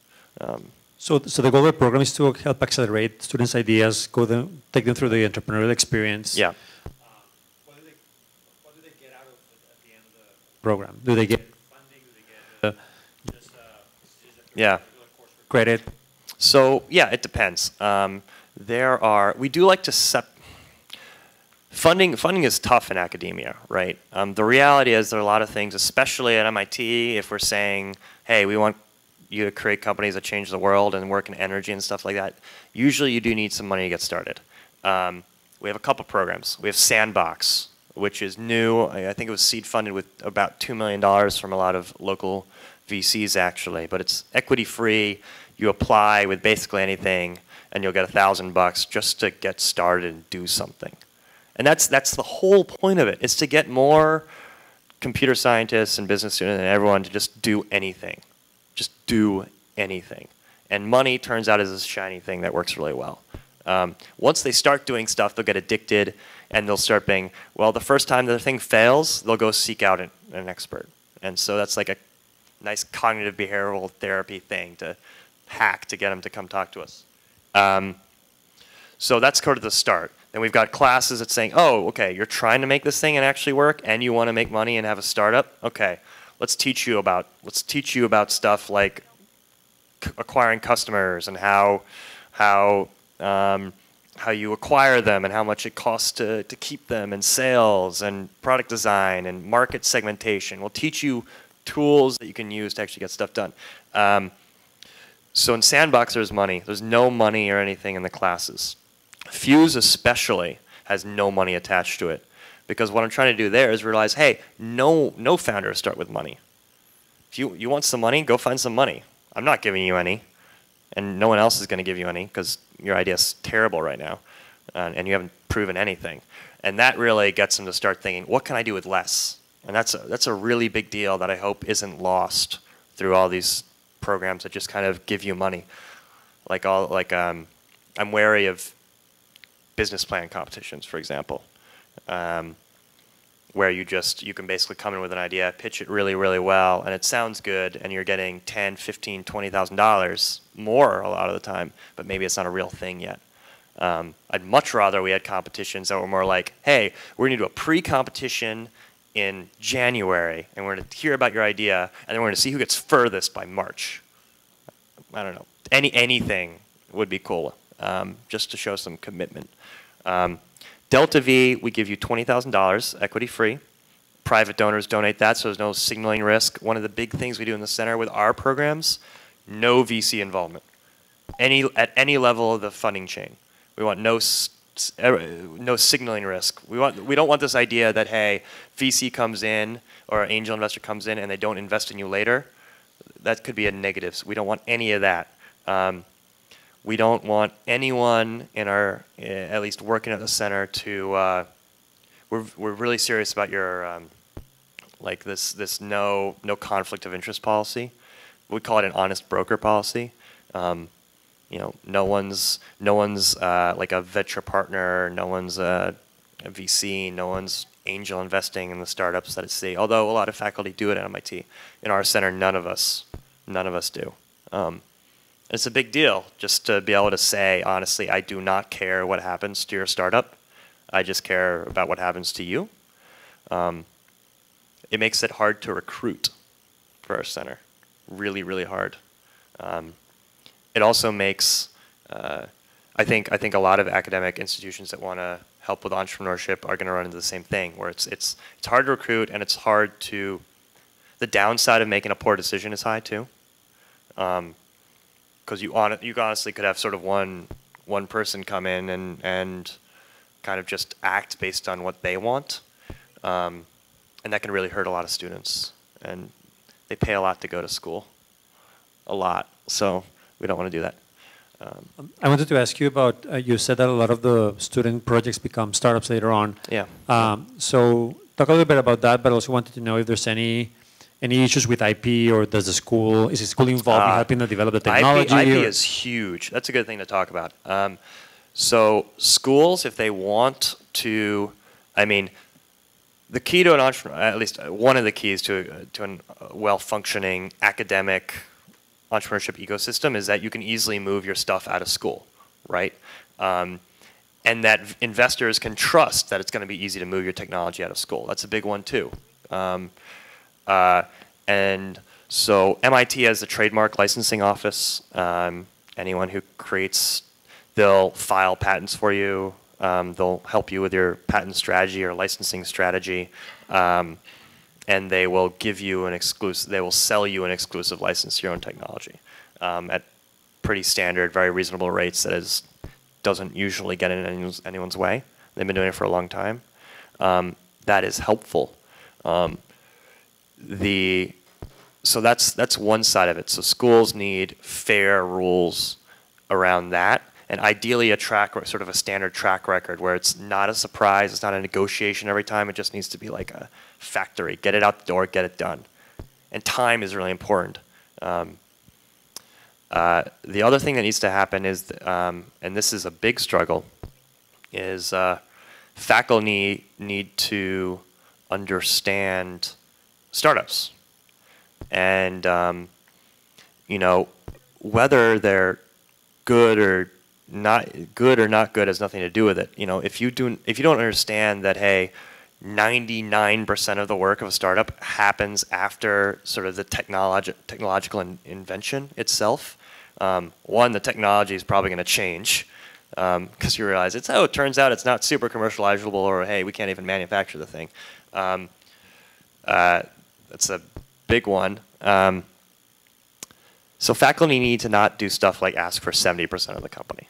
Um, so, so the goal of the program is to help accelerate students' ideas, go them, take them through the entrepreneurial experience. Yeah. Program? Do they get funding? Do they get uh, just, uh, yeah. credit? So yeah, it depends. Um, there are we do like to set funding. Funding is tough in academia, right? Um, the reality is there are a lot of things, especially at MIT. If we're saying, hey, we want you to create companies that change the world and work in energy and stuff like that, usually you do need some money to get started. Um, we have a couple programs. We have Sandbox, which is new. I think it was seed funded with about $2 million from a lot of local VCs actually, but it's equity free. You apply with basically anything and you'll get a thousand bucks just to get started and do something. And that's, that's the whole point of it, is to get more computer scientists and business students and everyone to just do anything. Just do anything. And money turns out as a shiny thing that works really well. Um, once they start doing stuff, they'll get addicted and they'll start being, well, the first time the thing fails, they'll go seek out an, an expert. And so that's like a nice cognitive behavioral therapy thing to hack to get them to come talk to us. Um, so that's sort of the start. Then we've got classes that's saying, oh, okay, you're trying to make this thing and actually work, and you want to make money and have a startup. Okay, let's teach you about let's teach you about stuff like acquiring customers and how how um, how you acquire them and how much it costs to, to keep them and sales and product design and market segmentation. We'll teach you tools that you can use to actually get stuff done. Um, so in Sandbox, there's money. There's no money or anything in the classes. Fuse especially has no money attached to it. Because what I'm trying to do there is realize, hey, no, no founders start with money. If you, you want some money, go find some money. I'm not giving you any and no one else is going to give you any because your idea is terrible right now, uh, and you haven't proven anything. And that really gets them to start thinking, what can I do with less? And that's a, that's a really big deal that I hope isn't lost through all these programs that just kind of give you money. Like all like um, I'm wary of business plan competitions, for example. Um, where you just you can basically come in with an idea, pitch it really really well, and it sounds good, and you're getting 10, 15, 20 thousand dollars more a lot of the time, but maybe it's not a real thing yet. Um, I'd much rather we had competitions that were more like, hey, we're to do a pre-competition in January, and we're to hear about your idea, and then we're to see who gets furthest by March. I don't know. Any anything would be cool, um, just to show some commitment. Um, Delta V, we give you $20,000 equity free. Private donors donate that, so there's no signaling risk. One of the big things we do in the center with our programs, no VC involvement. Any, at any level of the funding chain. We want no, er, no signaling risk. We, want, we don't want this idea that, hey, VC comes in or an angel investor comes in and they don't invest in you later. That could be a negative. So we don't want any of that. Um, we don't want anyone in our, eh, at least working at the center, to. Uh, we're we're really serious about your, um, like this this no no conflict of interest policy. We call it an honest broker policy. Um, you know, no one's no one's uh, like a venture partner. No one's a, a, VC. No one's angel investing in the startups that it's see. Although a lot of faculty do it at MIT, in our center, none of us none of us do. Um, it's a big deal just to be able to say, honestly, I do not care what happens to your startup. I just care about what happens to you. Um, it makes it hard to recruit for our center. Really, really hard. Um, it also makes, uh, I think, I think a lot of academic institutions that want to help with entrepreneurship are going to run into the same thing, where it's it's it's hard to recruit and it's hard to. The downside of making a poor decision is high too, because um, you on you honestly could have sort of one one person come in and and kind of just act based on what they want, um, and that can really hurt a lot of students. And they pay a lot to go to school, a lot. So we don't want to do that. Um, I wanted to ask you about, uh, you said that a lot of the student projects become startups later on. Yeah. Um, so talk a little bit about that, but also wanted to know if there's any any issues with IP or does the school, is the school involved uh, in helping to develop the technology? IP, IP is huge. That's a good thing to talk about. Um, so schools, if they want to, I mean, the key to an entrepreneur, at least one of the keys to, to a well-functioning academic entrepreneurship ecosystem is that you can easily move your stuff out of school, right? Um, and that investors can trust that it's going to be easy to move your technology out of school. That's a big one too. Um, uh, and so MIT has a trademark licensing office. Um, anyone who creates, they'll file patents for you. Um, they'll help you with your patent strategy or licensing strategy. Um, and they will give you an exclusive, they will sell you an exclusive license to your own technology um, at pretty standard, very reasonable rates that is, doesn't usually get in anyone's, anyone's way. They've been doing it for a long time. Um, that is helpful. Um, the, so that's, that's one side of it. So schools need fair rules around that and ideally a track sort of a standard track record where it's not a surprise, it's not a negotiation every time, it just needs to be like a factory. Get it out the door, get it done. And time is really important. Um, uh, the other thing that needs to happen is, um, and this is a big struggle, is uh, faculty need to understand startups. And, um, you know, whether they're good or not good or not good has nothing to do with it. You know, if you do if you don't understand that hey, 99% of the work of a startup happens after sort of the technology, technological in, invention itself. Um, one, the technology is probably going to change because um, you realize it's, oh, it turns out it's not super commercializable or, hey, we can't even manufacture the thing. Um, uh, that's a big one. Um, so faculty need to not do stuff like ask for 70% of the company,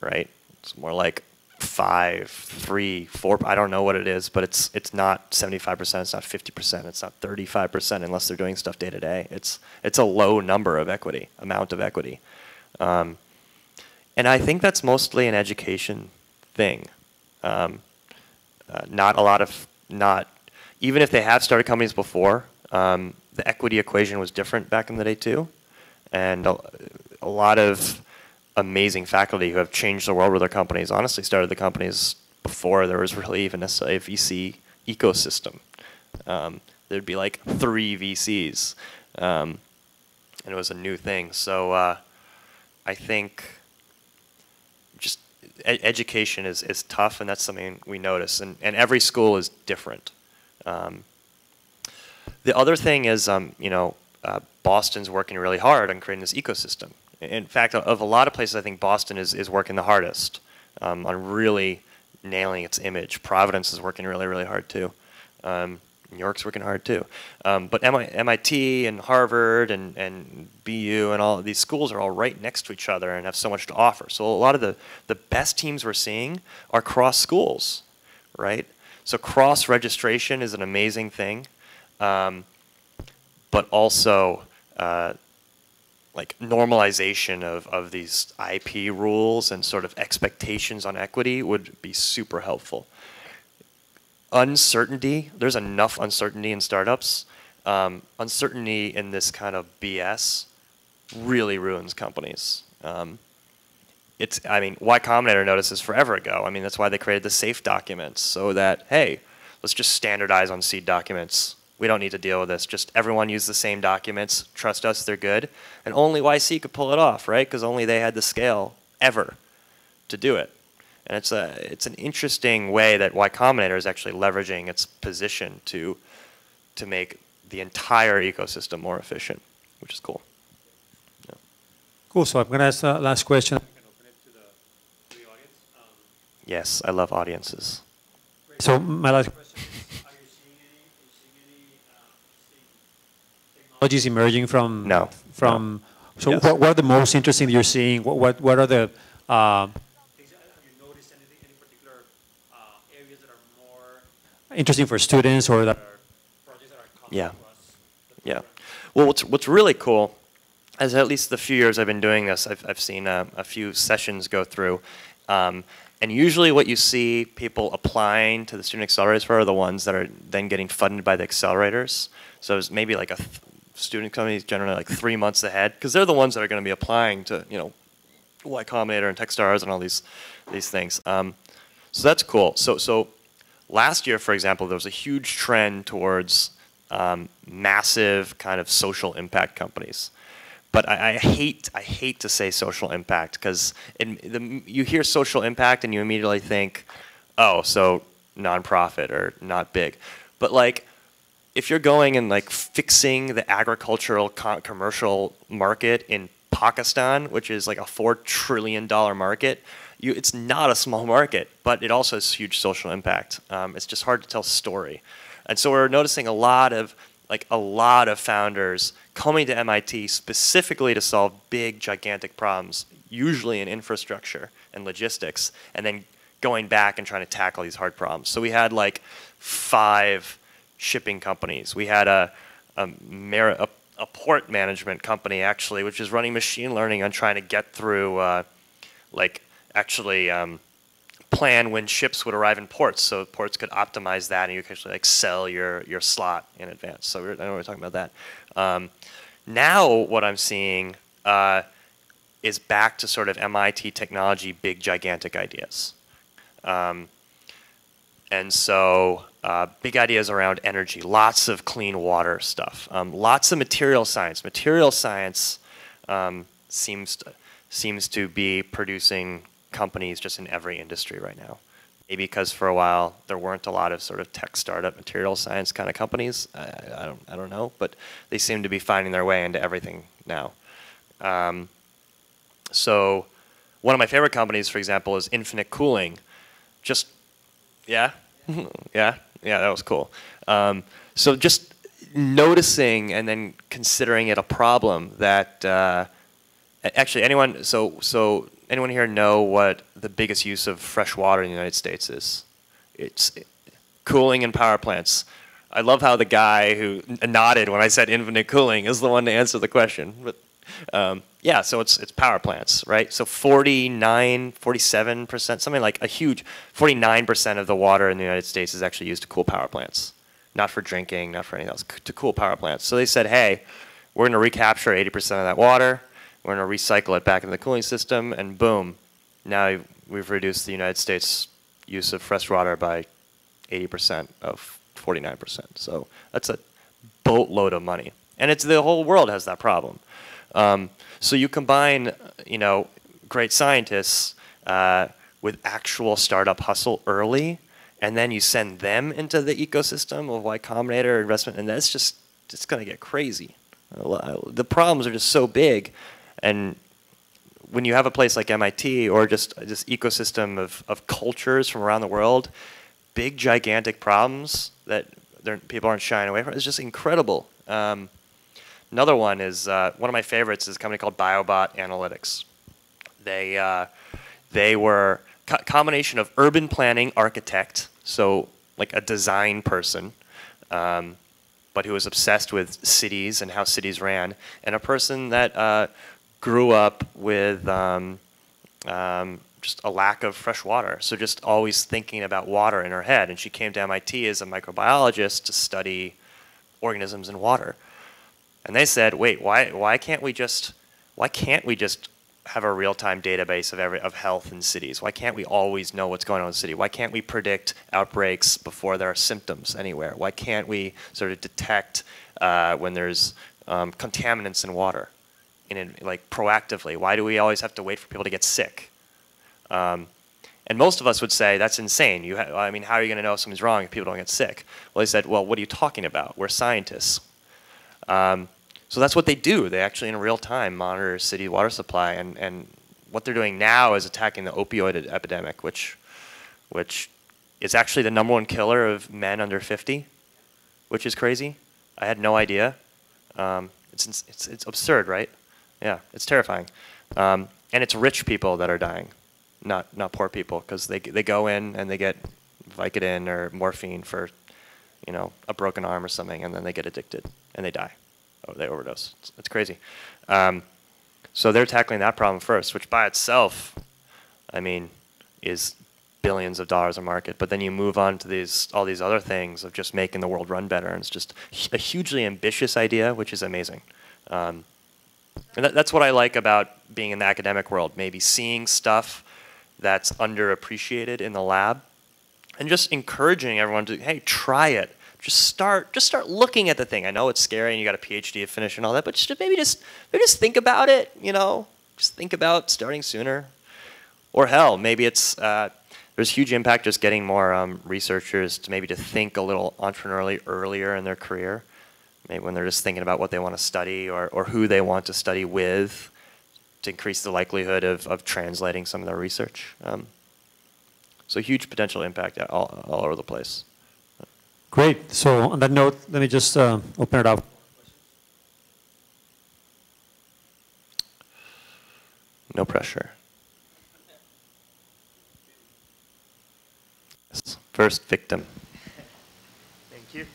right? It's more like five, three, four. I don't know what it is, but it's it's not 75%. It's not 50%. It's not 35% unless they're doing stuff day to day. It's it's a low number of equity, amount of equity, um, and I think that's mostly an education thing. Um, uh, not a lot of not even if they have started companies before. Um, the equity equation was different back in the day too, and a, a lot of amazing faculty who have changed the world with their companies. Honestly, started the companies before there was really even a VC ecosystem. Um, there'd be like three VCs, um, and it was a new thing. So uh, I think just ed education is, is tough, and that's something we notice. And, and every school is different. Um, the other thing is, um, you know, uh, Boston's working really hard on creating this ecosystem in fact, of a lot of places, I think Boston is, is working the hardest um, on really nailing its image. Providence is working really, really hard too. Um, New York's working hard too. Um, but MIT and Harvard and, and BU and all these schools are all right next to each other and have so much to offer. So a lot of the, the best teams we're seeing are cross schools, right? So cross registration is an amazing thing. Um, but also, uh, like normalization of, of these IP rules and sort of expectations on equity would be super helpful. Uncertainty, there's enough uncertainty in startups. Um, uncertainty in this kind of BS really ruins companies. Um, it's, I mean, Y Combinator noticed this forever ago. I mean, that's why they created the SAFE documents so that, hey, let's just standardize on seed documents We don't need to deal with this. Just everyone use the same documents. Trust us, they're good. And only YC could pull it off, right? Because only they had the scale ever to do it. And it's a it's an interesting way that Y Combinator is actually leveraging its position to to make the entire ecosystem more efficient, which is cool. Yeah. Cool. So I'm going to ask the last question. Yes, I love audiences. So my last question is, are you seeing any, seeing any uh, emerging from No, from so Yes. what, what are the most interesting that you're seeing? What what, what are the uh, have you noticed any particular uh, areas that are more interesting for students or that are projects that Yeah. Yeah. Well, what's, what's really cool is at least the few years I've been doing this, I've, I've seen a, a few sessions go through. Um, and usually what you see people applying to the student accelerators for are the ones that are then getting funded by the accelerators. So it's maybe like a student companies generally like three months ahead because they're the ones that are going to be applying to, you know, Y Combinator and Techstars and all these, these things. Um, so that's cool. So, so last year, for example, there was a huge trend towards um, massive kind of social impact companies. But I, I hate I hate to say social impact because you hear social impact and you immediately think, oh, so nonprofit or not big. But like, if you're going and like fixing the agricultural co- commercial market in Pakistan, which is like a four trillion dollar market, you, it's not a small market, but it also has huge social impact. Um, it's just hard to tell story, and so we're noticing a lot of like a lot of founders coming to MIT specifically to solve big, gigantic problems, usually in infrastructure and logistics, and then going back and trying to tackle these hard problems. So we had like five shipping companies. We had a a, a, a port management company actually, which is running machine learning on trying to get through, uh, like actually um, plan when ships would arrive in ports, so ports could optimize that, and you could actually like sell your your slot in advance. So we're, I know we're talking about that. Um, now what I'm seeing uh, is back to sort of MIT technology, big gigantic ideas. Um, and so uh, big ideas around energy, lots of clean water stuff, um, lots of material science. Material science um, seems to, seems to be producing companies just in every industry right now. Maybe because for a while there weren't a lot of sort of tech startup material science kind of companies. I, I don't I don't know, but they seem to be finding their way into everything now. Um, so one of my favorite companies, for example, is Infinite Cooling. Just yeah, <laughs> yeah, yeah, that was cool. Um, so just noticing and then considering it a problem that uh, actually anyone so so anyone here know what the biggest use of fresh water in the United States is? It's cooling and power plants. I love how the guy who nodded when I said infinite cooling is the one to answer the question. But um, yeah, so it's it's power plants, right? So 49, 47 percent, something like a huge 49 percent of the water in the United States is actually used to cool power plants, not for drinking, not for anything else, to cool power plants. So they said, hey, we're going to recapture 80 percent of that water. We're going to recycle it back into the cooling system, and boom, now we've reduced the United States use of fresh water by 80% of 49%. So that's a boatload of money, and it's the whole world has that problem. Um, so you combine, you know, great scientists uh, with actual startup hustle early, and then you send them into the ecosystem of Y Combinator investment, and that's just it's going to get crazy. The problems are just so big, and when you have a place like MIT or just this ecosystem of, of cultures from around the world, big gigantic problems that people aren't shying away from is just incredible. Um, Another one is uh, one of my favorites is a company called BioBot Analytics. They uh, they were co- combination of urban planning architect, so like a design person, um, but who was obsessed with cities and how cities ran, and a person that uh, grew up with um, um, just a lack of fresh water. So just always thinking about water in her head, and she came to MIT as a microbiologist to study organisms in water. And they said, wait, why, why can't we just, why can't we just have a real-time database of every of health in cities? Why can't we always know what's going on in the city? Why can't we predict outbreaks before there are symptoms anywhere? Why can't we sort of detect uh, when there's um, contaminants in water, in, in, like proactively? Why do we always have to wait for people to get sick? Um, and most of us would say that's insane. You I mean, how are you going to know if something's wrong if people don't get sick? Well, they said, well, what are you talking about? We're scientists. Um, so that's what they do. They actually, in real time, monitor city water supply, and, and what they're doing now is attacking the opioid epidemic, which, which is actually the number one killer of men under 50, which is crazy. I had no idea. Um, it's, it's, it's absurd, right? Yeah, it's terrifying. Um, and it's rich people that are dying, not, not poor people, because they, they go in and they get Vicodin or morphine for, you know, a broken arm or something, and then they get addicted and they die. Oh, they overdose. It's, it's crazy. Um, so they're tackling that problem first, which by itself, I mean, is billions of dollars a market. But then you move on to these all these other things of just making the world run better, and it's just a hugely ambitious idea, which is amazing. Um, and that, that's what I like about being in the academic world. Maybe seeing stuff that's underappreciated in the lab, and just encouraging everyone to hey, try it just start just start looking at the thing. I know it's scary and you got a PhD to finish and all that, but just maybe just maybe just think about it. You know, just think about starting sooner, or hell, maybe it's uh, there's huge impact just getting more um, researchers to maybe to think a little entrepreneurially earlier in their career. Maybe when they're just thinking about what they want to study or, or who they want to study with to increase the likelihood of, of translating some of their research. Um, so huge potential impact all, all over the place. Great. So on that note, let me just uh, open it up. No pressure. First victim. Thank you.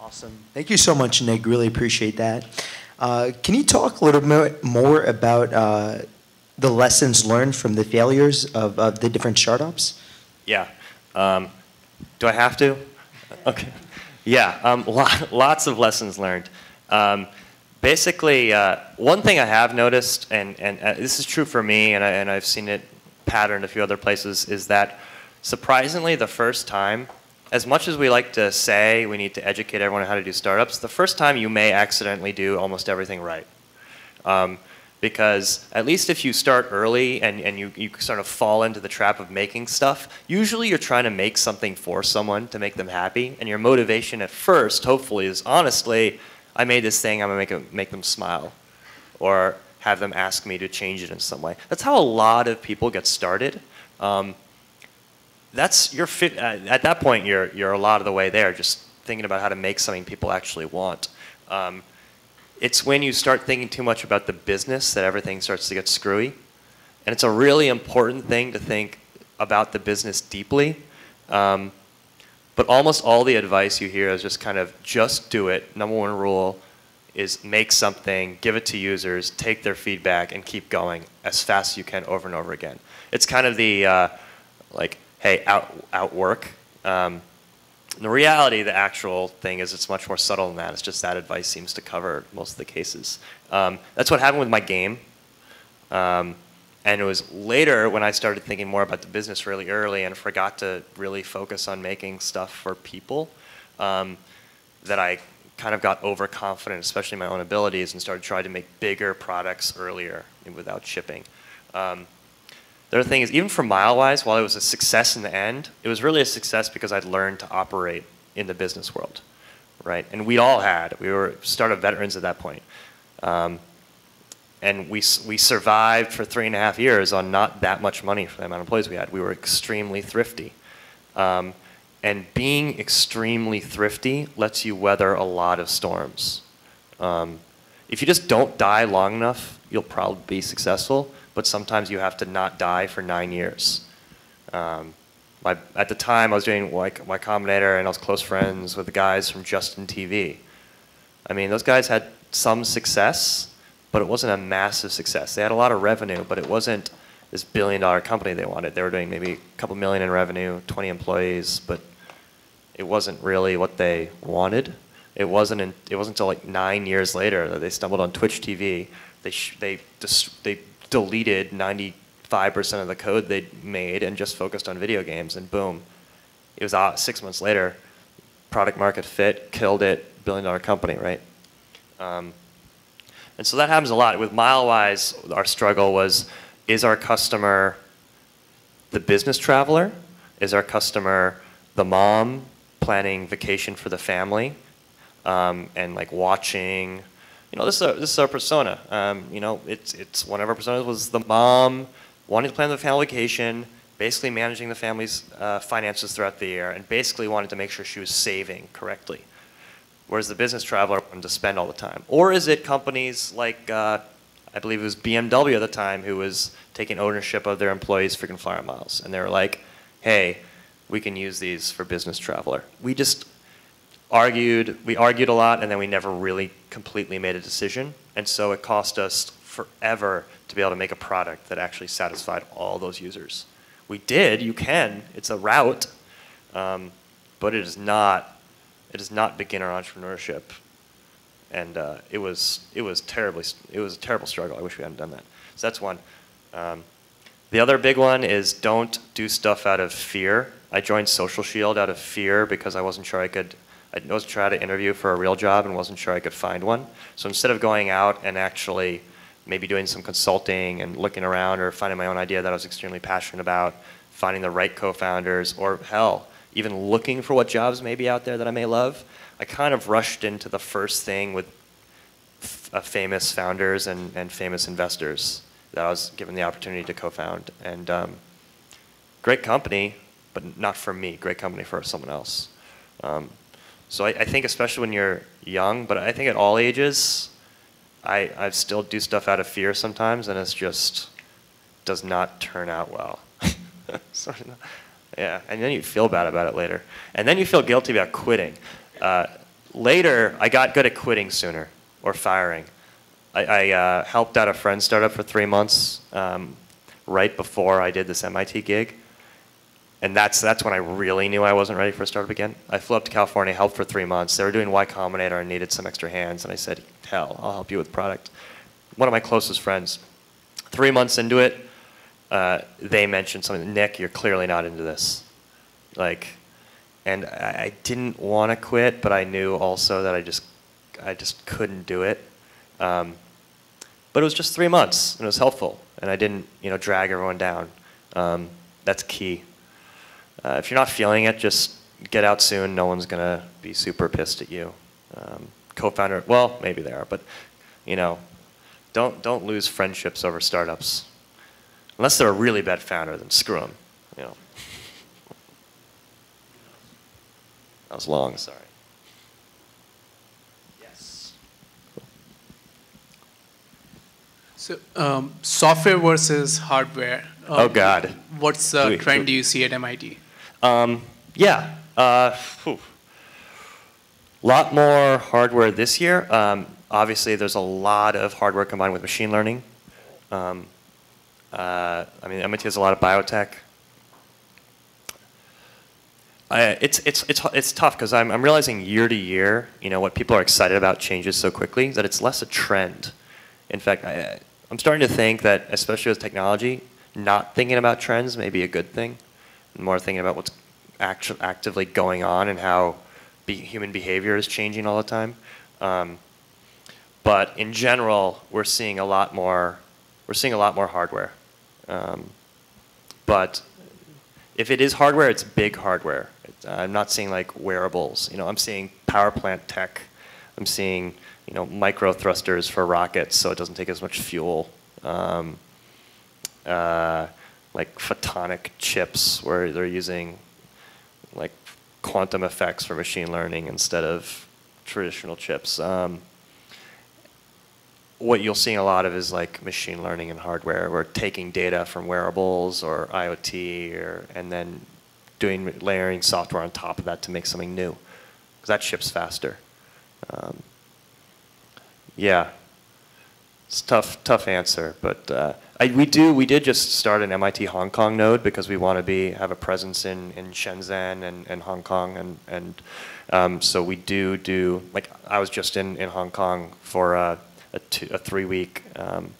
Awesome. Thank you so much, Nick. Really appreciate that. Uh, can you talk a little bit more about uh, the lessons learned from the failures of, of the different startups? Yeah. Um, do I have to? Okay. Yeah, um, <laughs> lot, lots of lessons learned. Um, basically, uh, one thing I have noticed, and, and uh, this is true for me, and, I, and I've seen it patterned a few other places, is that surprisingly, the first time, as much as we like to say we need to educate everyone on how to do startups, the first time you may accidentally do almost everything right. Um, because at least if you start early and, and you, you sort of fall into the trap of making stuff, usually you're trying to make something for someone to make them happy, and your motivation at first, hopefully, is honestly, I made this thing, I'm gonna make, it, make them smile, or have them ask me to change it in some way. That's how a lot of people get started. Um, that's your fit, uh, at that point you're you're a lot of the way there, just thinking about how to make something people actually want. Um, it's when you start thinking too much about the business that everything starts to get screwy. And it's a really important thing to think about the business deeply. Um, but almost all the advice you hear is just kind of just do it. Number one rule is make something, give it to users, take their feedback, and keep going as fast as you can over and over again. It's kind of the uh, like, hey, out outwork. Um, the reality, the actual thing is it's much more subtle than that. It's just that advice seems to cover most of the cases. Um, that's what happened with my game. Um, and it was later when I started thinking more about the business really early and forgot to really focus on making stuff for people um, that I kind of got overconfident, especially my own abilities, and started trying to make bigger products earlier without shipping. Um, the other thing is, even for MileWise, while it was a success in the end, it was really a success because I'd learned to operate in the business world, right? And we all had. We were startup veterans at that point. Um, and we, we survived for three and a half years on not that much money for the amount of employees we had. We were extremely thrifty. Um, and being extremely thrifty lets you weather a lot of storms. Um, if you just don't die long enough, you'll probably be successful but sometimes you have to not die for nine years. Um, my, at the time, I was doing Y, y Combinator, and I was close friends with the guys from Justin TV. I mean, those guys had some success, but it wasn't a massive success. They had a lot of revenue, but it wasn't this billion dollar company they wanted. They were doing maybe a couple million in revenue, 20 employees, but it wasn't really what they wanted. It wasn't. In, it wasn't until like nine years later that they stumbled on Twitch TV. They they they deleted 95% of the code they made and just focused on video games, and boom, it was uh, six months later, product market fit, killed it, billion dollar company, right? Um, and so that happens a lot. With Milewise, our struggle was, is our customer the business traveler? Is our customer the mom planning vacation for the family um, and like watching? You know, this is our, this is our persona. Um, you know, it's it's one of our personas was the mom wanting to plan the family vacation, basically managing the family's uh, finances throughout the year, and basically wanted to make sure she was saving correctly. Whereas the business traveler wanted to spend all the time. Or is it companies like uh, I believe it was BMW at the time who was taking ownership of their employees' freaking flyer miles. And they were like, hey, we can use these for business traveler. We just argued, we argued a lot, and then we never really completely made a decision. And so it cost us forever to be able to make a product that actually satisfied all those users. We did, you can, it's a route, um, but it is not, it is not beginner entrepreneurship and uh, it was it was terribly it was a terrible struggle. I wish we hadn't done that. So that's one. Um, the other big one is don't do stuff out of fear. I joined Social Shield out of fear because I wasn't sure I could. I wasn't sure to interview for a real job and wasn't sure I could find one. So instead of going out and actually maybe doing some consulting and looking around or finding my own idea that I was extremely passionate about, finding the right co-founders, or hell, even looking for what jobs may be out there that I may love, I kind of rushed into the first thing with uh, famous founders and, and famous investors that I was given the opportunity to co-found. And um, great company, but not for me. Great company for someone else. Um, so I, I, think especially when you're young, but I think at all ages, I, I still do stuff out of fear sometimes, and it's just does not turn out well. <laughs> yeah, and then you feel bad about it later. And then you feel guilty about quitting. Uh, later, I got good at quitting sooner or firing. I, I uh, helped out a friend startup for three months um, right before I did this MIT gig. And that's, that's when I really knew I wasn't ready for a startup again. I flew up to California, helped for three months. They were doing Y Combinator and needed some extra hands. And I said, hell, I'll help you with product. One of my closest friends. Three months into it, uh, they mentioned something, Nick, you're clearly not into this. Like, and I didn't want to quit, but I knew also that I just I just couldn't do it. Um, but it was just three months, and it was helpful, and I didn't you know drag everyone down. Um, that's key. Uh, if you're not feeling it, just get out soon. No one's gonna be super pissed at you. Um, co-founder, well, maybe they are, but you know, don't don't lose friendships over startups. Unless they're a really bad founder, then screw them. You know. That was long, sorry. Yes. So, um, software versus hardware. Um, oh, God. What's the trend do you see at MIT? Um, yeah. A uh, lot more hardware this year. Um, obviously, there's a lot of hardware combined with machine learning. Um, uh, I mean, MIT has a lot of biotech. I, it's, it's, it's, it's tough because I'm, I'm realizing year to year, you know, what people are excited about changes so quickly that it's less a trend. In fact, I, I'm starting to think that, especially with technology, not thinking about trends may be a good thing. More thinking about what's act actively going on and how be human behavior is changing all the time. Um, but in general, we're seeing a lot more. We're seeing a lot more hardware. Um, but if it is hardware, it's big hardware. I'm not seeing like wearables. You know, I'm seeing power plant tech. I'm seeing you know micro thrusters for rockets, so it doesn't take as much fuel. Um, uh, like photonic chips, where they're using like quantum effects for machine learning instead of traditional chips. Um, what you'll see a lot of is like machine learning and hardware. We're taking data from wearables or IoT, or and then doing layering software on top of that to make something new, because that ships faster. Um, yeah, it's tough tough answer, but uh, I, we do we did just start an MIT Hong Kong node because we want to be have a presence in in Shenzhen and, and Hong Kong and and um, so we do do like I was just in in Hong Kong for a, a, two, a three week um,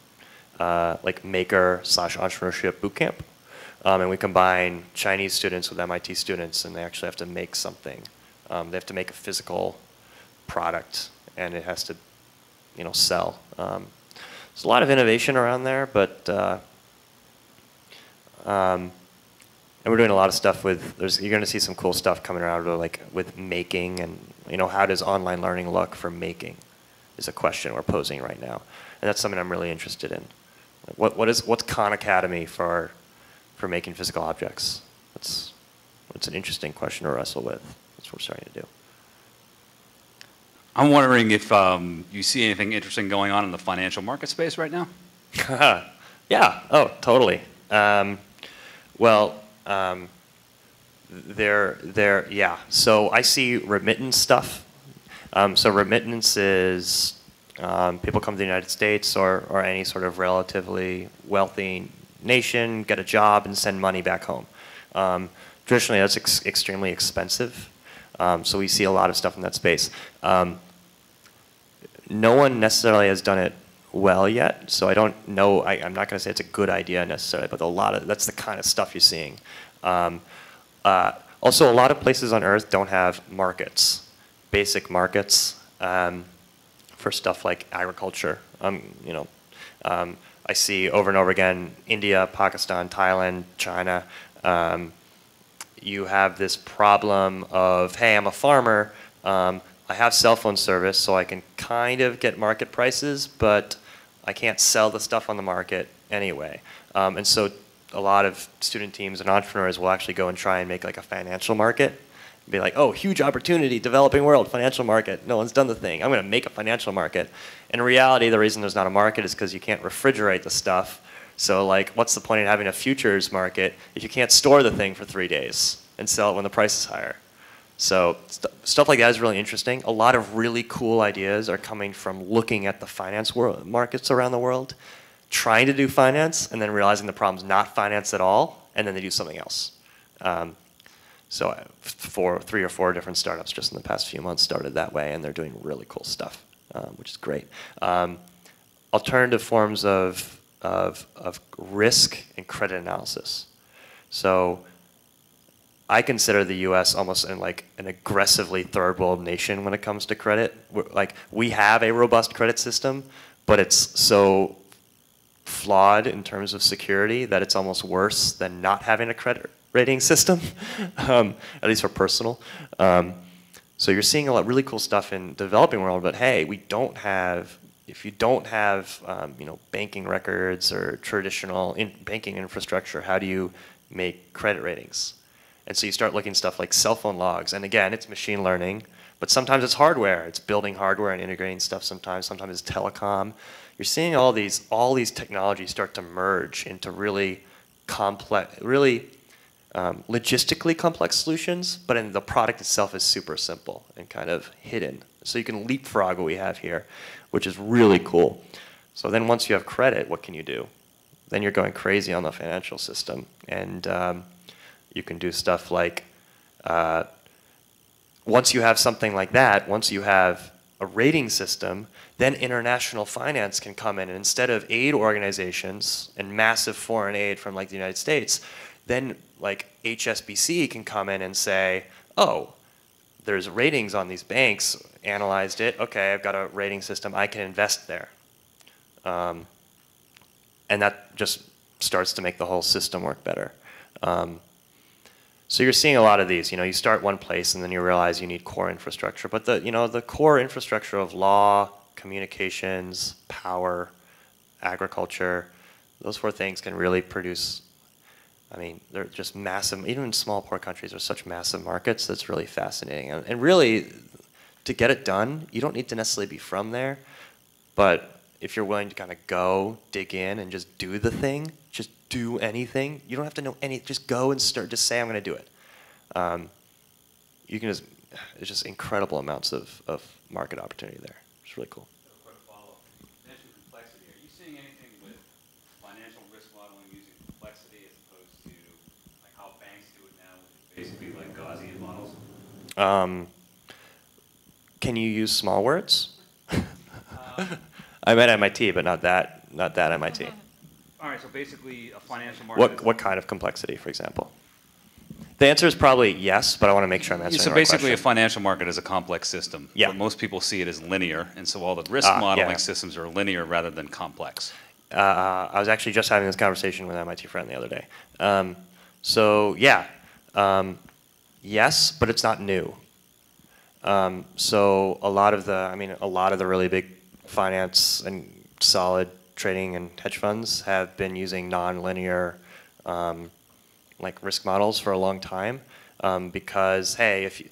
uh, like maker slash entrepreneurship bootcamp. Um, and we combine Chinese students with MIT students, and they actually have to make something. Um, they have to make a physical product, and it has to, you know, sell. There's a lot of innovation around there, but uh, um, and we're doing a lot of stuff with. There's you're going to see some cool stuff coming around with like with making and you know how does online learning look for making, is a question we're posing right now, and that's something I'm really interested in. What what is what's Khan Academy for for making physical objects? That's it's an interesting question to wrestle with. That's what we're starting to do. I'm wondering if um, you see anything interesting going on in the financial market space right now. <laughs> yeah. Oh, totally. Um, well, um, there, there. Yeah. So I see remittance stuff. Um, so remittance is um, people come to the United States or, or any sort of relatively wealthy nation, get a job, and send money back home. Um, traditionally, that's ex extremely expensive. Um, so we see a lot of stuff in that space. Um, no one necessarily has done it well yet, so I don't know. I, am not going to say it's a good idea necessarily, but a lot of that's the kind of stuff you're seeing. Um, uh, also, a lot of places on Earth don't have markets, basic markets um, for stuff like agriculture. Um, you know, um, I see over and over again India, Pakistan, Thailand, China. Um, you have this problem of, hey, I'm a farmer. Um, I have cell phone service, so I can kind of get market prices, but I can't sell the stuff on the market anyway. Um, and so a lot of student teams and entrepreneurs will actually go and try and make like a financial market. Be like, oh, huge opportunity, developing world, financial market. No one's done the thing. I'm going to make a financial market. In reality, the reason there's not a market is because you can't refrigerate the stuff. So like, what's the point in having a futures market if you can't store the thing for three days and sell it when the price is higher? So st stuff like that is really interesting. A lot of really cool ideas are coming from looking at the finance world, markets around the world, trying to do finance, and then realizing the problem's not finance at all, and then they do something else. Um, so four, three or four different startups just in the past few months started that way, and they're doing really cool stuff, um, which is great. Um, alternative forms of, of, of risk and credit analysis. So I consider the U.S. almost in like an aggressively third world nation when it comes to credit. We're, like we have a robust credit system, but it's so flawed in terms of security that it's almost worse than not having a credit rating system, <laughs> um, at least for personal. Um, so you're seeing a lot really cool stuff in developing world, but hey, we don't have, if you don't have, um, you know, banking records or traditional in banking infrastructure, how do you make credit ratings? And so you start looking stuff like cell phone logs. And again, it's machine learning, but sometimes it's hardware. It's building hardware and integrating stuff sometimes. Sometimes it's telecom. You're seeing all these, all these technologies start to merge into really complex, really um, logistically complex solutions, but in the product itself is super simple and kind of hidden. So you can leapfrog what we have here, which is really cool. So then once you have credit, what can you do? Then you're going crazy on the financial system. And um, you can do stuff like, uh, once you have something like that, once you have a rating system, then international finance can come in. And instead of aid organizations and massive foreign aid from like the United States, then like HSBC can come in and say, oh, there's ratings on these banks, analyzed it, okay, I've got a rating system, I can invest there. Um, and that just starts to make the whole system work better. Um, so you're seeing a lot of these. You know, you start one place and then you realize you need core infrastructure. But the you know the core infrastructure of law, communications, power, agriculture, those four things can really produce. I mean, they're just massive. Even in small poor countries, are such massive markets. That's really fascinating. And, and really, to get it done, you don't need to necessarily be from there, but if you're willing to kind of go, dig in, and just do the thing, just do anything. You don't have to know any. Just go and start. Just say I'm going to do it. Um, you can just. There's just incredible amounts of, of market opportunity there. It's really cool. basically like Gaussian models? Um, can you use small words? <laughs> I'm at MIT, but not that, not that MIT. <laughs> All right, so basically a financial market. What, what kind of complexity, for example? The answer is probably yes, but I want to make sure I'm answering So the right basically, a financial market is a complex system. Yeah. But most people see it as linear, and so all the risk Ah, modeling yeah. systems are linear rather than complex. uh, I was actually just having this conversation with an MIT friend the other day. Um, so yeah, um, yes, but it's not new. Um, so a lot of the, I mean, a lot of the really big finance and solid trading and hedge funds have been using non-linear, um, like risk models for a long time, um, because hey, if you,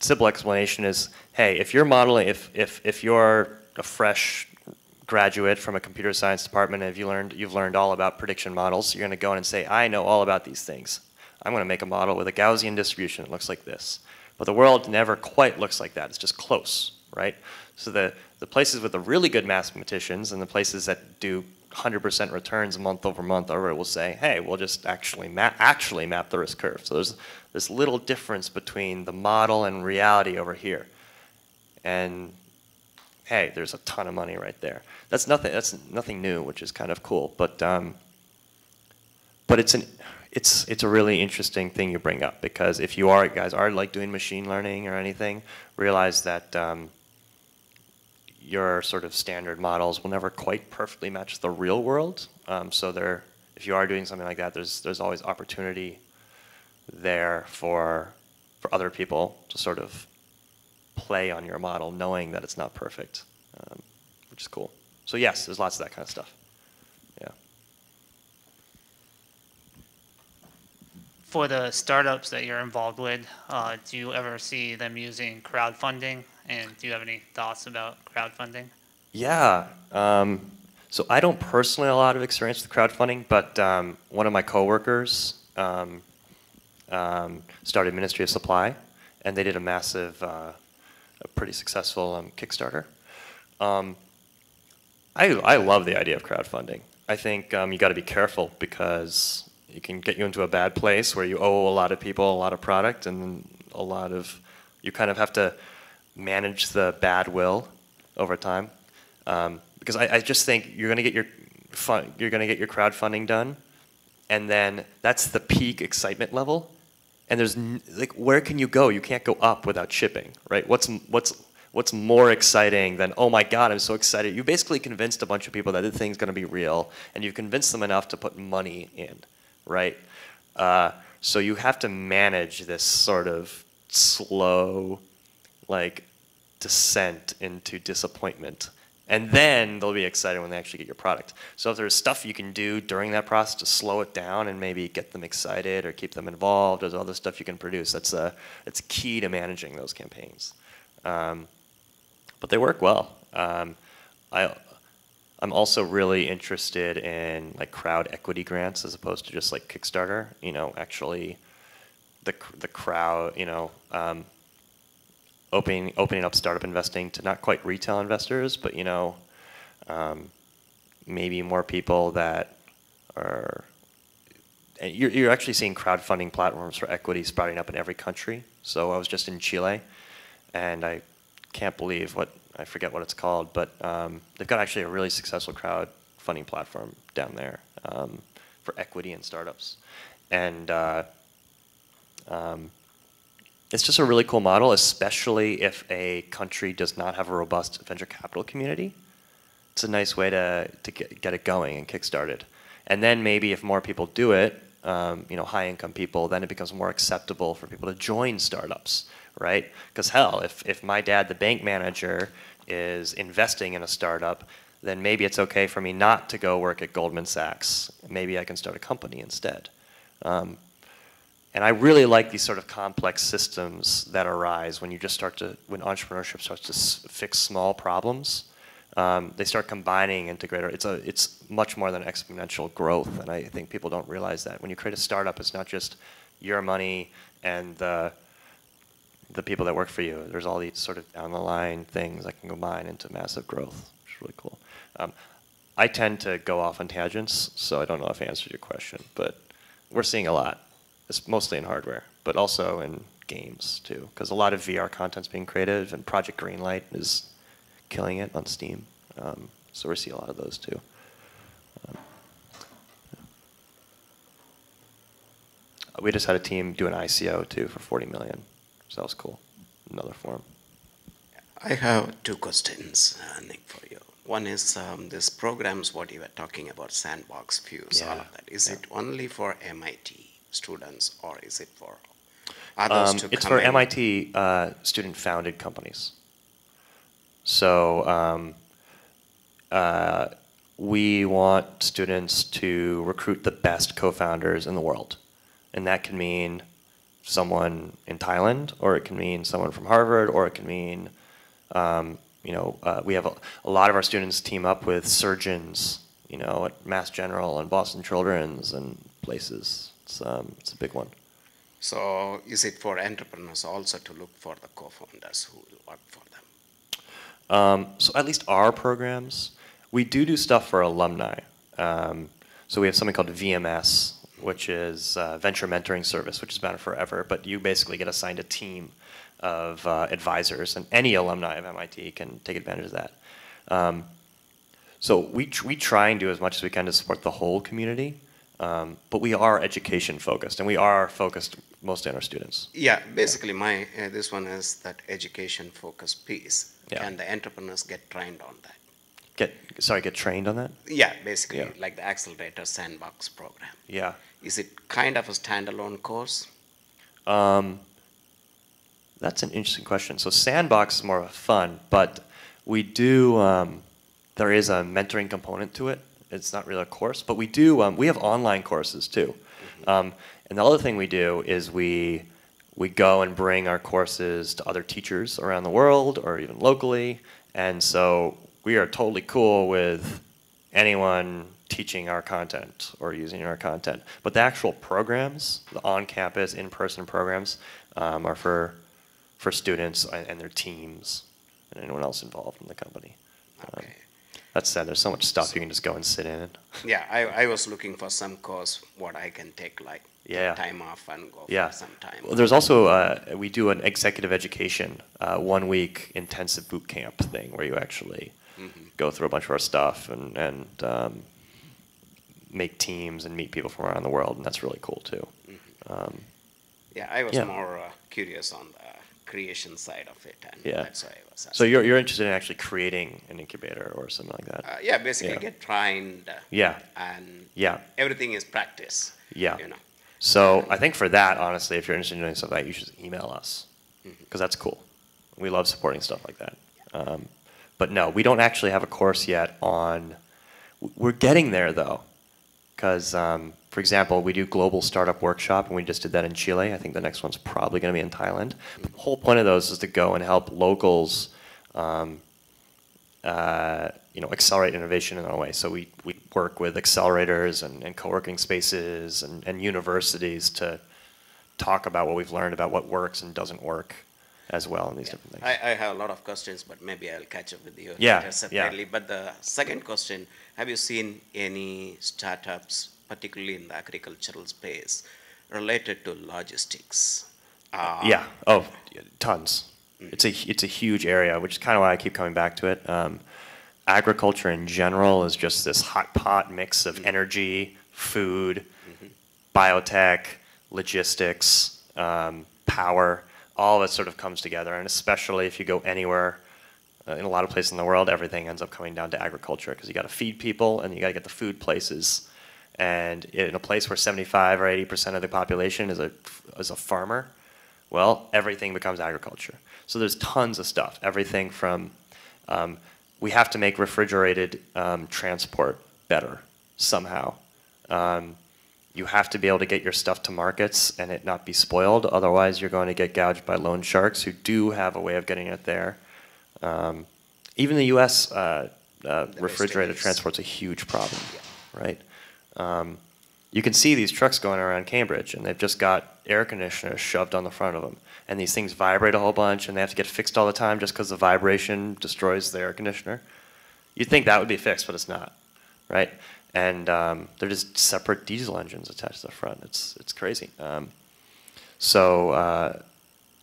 simple explanation is, hey, if you're modeling, if if if you're a fresh graduate from a computer science department and you learned you've learned all about prediction models, you're going to go in and say, I know all about these things. I'm going to make a model with a Gaussian distribution that looks like this. But the world never quite looks like that. It's just close, right? So the, the places with the really good mathematicians and the places that do 100% returns month over month over will say, hey, we'll just actually map, actually map the risk curve. So there's this little difference between the model and reality over here. And hey, there's a ton of money right there. That's nothing. That's nothing new, which is kind of cool. But um, but it's an it's it's a really interesting thing you bring up because if you are guys are like doing machine learning or anything, realize that um, your sort of standard models will never quite perfectly match the real world. Um, so there, if you are doing something like that, there's there's always opportunity there for for other people to sort of play on your model, knowing that it's not perfect, um, which is cool. So yes, there's lots of that kind of stuff. Yeah. For the startups that you're involved with, uh, do you ever see them using crowdfunding? And do you have any thoughts about crowdfunding? Yeah. Um, so I don't personally have a lot of experience with crowdfunding, but um, one of my coworkers um, um, started Ministry of Supply, and they did a massive, uh, a pretty successful um, Kickstarter. Um, I, I love the idea of crowdfunding. I think you got to be careful because it can get you into a bad place where you owe a lot of people a lot of product and a lot of you kind of have to manage the bad will over time. Um, because I, I just think you're going to get your fun, you're going to get your crowdfunding done, and then that's the peak excitement level. And there's like, where can you go? You can't go up without shipping, right? What's what's what's more exciting than oh my god, I'm so excited? You basically convinced a bunch of people that the thing's going to be real, and you convinced them enough to put money in, right? Uh, so you have to manage this sort of slow, like descent into disappointment. And then they'll be excited when they actually get your product. So if there's stuff you can do during that process to slow it down and maybe get them excited or keep them involved, there's other stuff you can produce. That's a, it's key to managing those campaigns. Um, but they work well. Um, I, I'm also really interested in like crowd equity grants as opposed to just like Kickstarter. You know, actually, the the crowd. You know, um, opening opening up startup investing to not quite retail investors, but you know, um, maybe more people that are. and You're, you're actually seeing crowdfunding platforms for equity sprouting up in every country. So I was just in Chile, and I can't believe what I forget what it's called, but um, they've got actually a really successful crowdfunding platform down there um, for equity and startups, and uh, um, it's just a really cool model, especially if a country does not have a robust venture capital community. It's a nice way to, to get, get it going and kickstart it. And then maybe if more people do it, um, you know, high income people, then it becomes more acceptable for people to join startups, right? Because hell, if, if my dad, the bank manager, is investing in a startup, then maybe it's okay for me not to go work at Goldman Sachs. Maybe I can start a company instead. Um, and I really like these sort of complex systems that arise when you just start to, when entrepreneurship starts to fix small problems. Um, they start combining into greater, It's a, it's much more than exponential growth, and I think people don't realize that. When you create a startup, it's not just your money and the, the people that work for you. There's all these sort of down the line things that can combine into massive growth, which is really cool. Um, I tend to go off on tangents, so I don't know if I answered your question, but we're seeing a lot. It's mostly in hardware, but also in games too, because a lot of VR content's being created, and Project Greenlight is killing it on Steam. Um, so we're seeing a lot of those too. Um, we just had a team do an ICO too for 40 million. So that was cool. Another form. I have two questions, uh, Nick, for you. One is um, this programs, what you were talking about, Sandbox, Fuse, all of that. Is yeah. it only for MIT students or is it for others Um, to it's come for in? MIT uh, student-founded companies. So um, uh, we want students to recruit the best co-founders in the world, and that can mean someone in Thailand, or it can mean someone from Harvard, or it can mean, um, you know, uh, we have a, a lot of our students team up with surgeons, you know, at Mass General and Boston Children's and places. It's um, it's a big one. So is it for entrepreneurs also to look for the co-founders who will work for them? Um, so at least our programs, we do do stuff for alumni. Um, so we have something called VMS, which is uh, Venture Mentoring Service, which has been around forever. But you basically get assigned a team of uh, advisors, and any alumni of MIT can take advantage of that. Um, so we tr- we try and do as much as we can to support the whole community, um, but we are education focused, and we are focused mostly on our students. Yeah, basically my, uh, this one is that education focused piece. Yeah. Can the entrepreneurs get trained on that? Get sorry, get trained on that. Yeah, basically Yeah. like the accelerator sandbox program. Yeah. Is it kind of a standalone course? Um, that's an interesting question. So Sandbox is more of a fun, but we do. Um, there is a mentoring component to it. It's not really a course, but we do. Um, we have online courses too. Um, and the other thing we do is we we go and bring our courses to other teachers around the world or even locally. And so we are totally cool with anyone teaching our content or using our content. But the actual programs, the on-campus, in-person programs, um, are for for students and, their teams and anyone else involved in the company. Um, Okay. that said, there's so much stuff you can just go and sit in. Yeah, I, I was looking for some course what I can take like Yeah. time off and go Yeah. for some time. Well, there's also uh, we do an executive education uh, one week intensive boot camp thing where you actually go through a bunch of our stuff and and um, make teams and meet people from around the world, and that's really cool too. Um, yeah, I was yeah. more uh, curious on the creation side of it, and Yeah. that's why I was asking. so you're you're interested in actually creating an incubator or something like that? uh, yeah, basically Yeah. get trained. Uh, Yeah. and Yeah. everything is practice. Yeah. you know. So I think for that, honestly, if you're interested in doing something like that, you should email us because that's cool. We love supporting stuff like that. Um, but no, we don't actually have a course yet on. We're getting there though, because um, for example, we do global startup workshop, and we just did that in Chile. I think the next one's probably going to be in Thailand. But the whole point of those is to go and help locals. Um, uh, you know, accelerate innovation in our way. So we, we work with accelerators and, and co-working spaces and, and universities to talk about what we've learned about what works and doesn't work as well in these different things. I, I have a lot of questions, but maybe I'll catch up with you Yeah, later yeah. separately. But the second question, have you seen any startups, particularly in the agricultural space, related to logistics? Uh, yeah. Oh, yeah, tons. It's a it's a huge area, which is kind of why I keep coming back to it. Um, agriculture in general is just this hot pot mix of energy, food, biotech, logistics, um, power. All of it sort of comes together, and especially if you go anywhere uh, in a lot of places in the world, everything ends up coming down to agriculture because you got to feed people and you got to get the food places. And in a place where 75 or 80 percent of the population is a is a farmer, well, everything becomes agriculture. So there's tons of stuff. Everything from um, we have to make refrigerated um, transport better somehow. Um, you have to be able to get your stuff to markets and it not be spoiled. Otherwise, you're going to get gouged by loan sharks who do have a way of getting it there. Um, even the U.S. Uh, uh, refrigerated transport's a huge problem, right? Um, you can see these trucks going around Cambridge, and they've just got air conditioners shoved on the front of them, and these things vibrate a whole bunch, and they have to get fixed all the time just because the vibration destroys the air conditioner. You'd think that would be fixed, but it's not, right? And um, they're just separate diesel engines attached to the front. It's it's crazy. Um, so uh,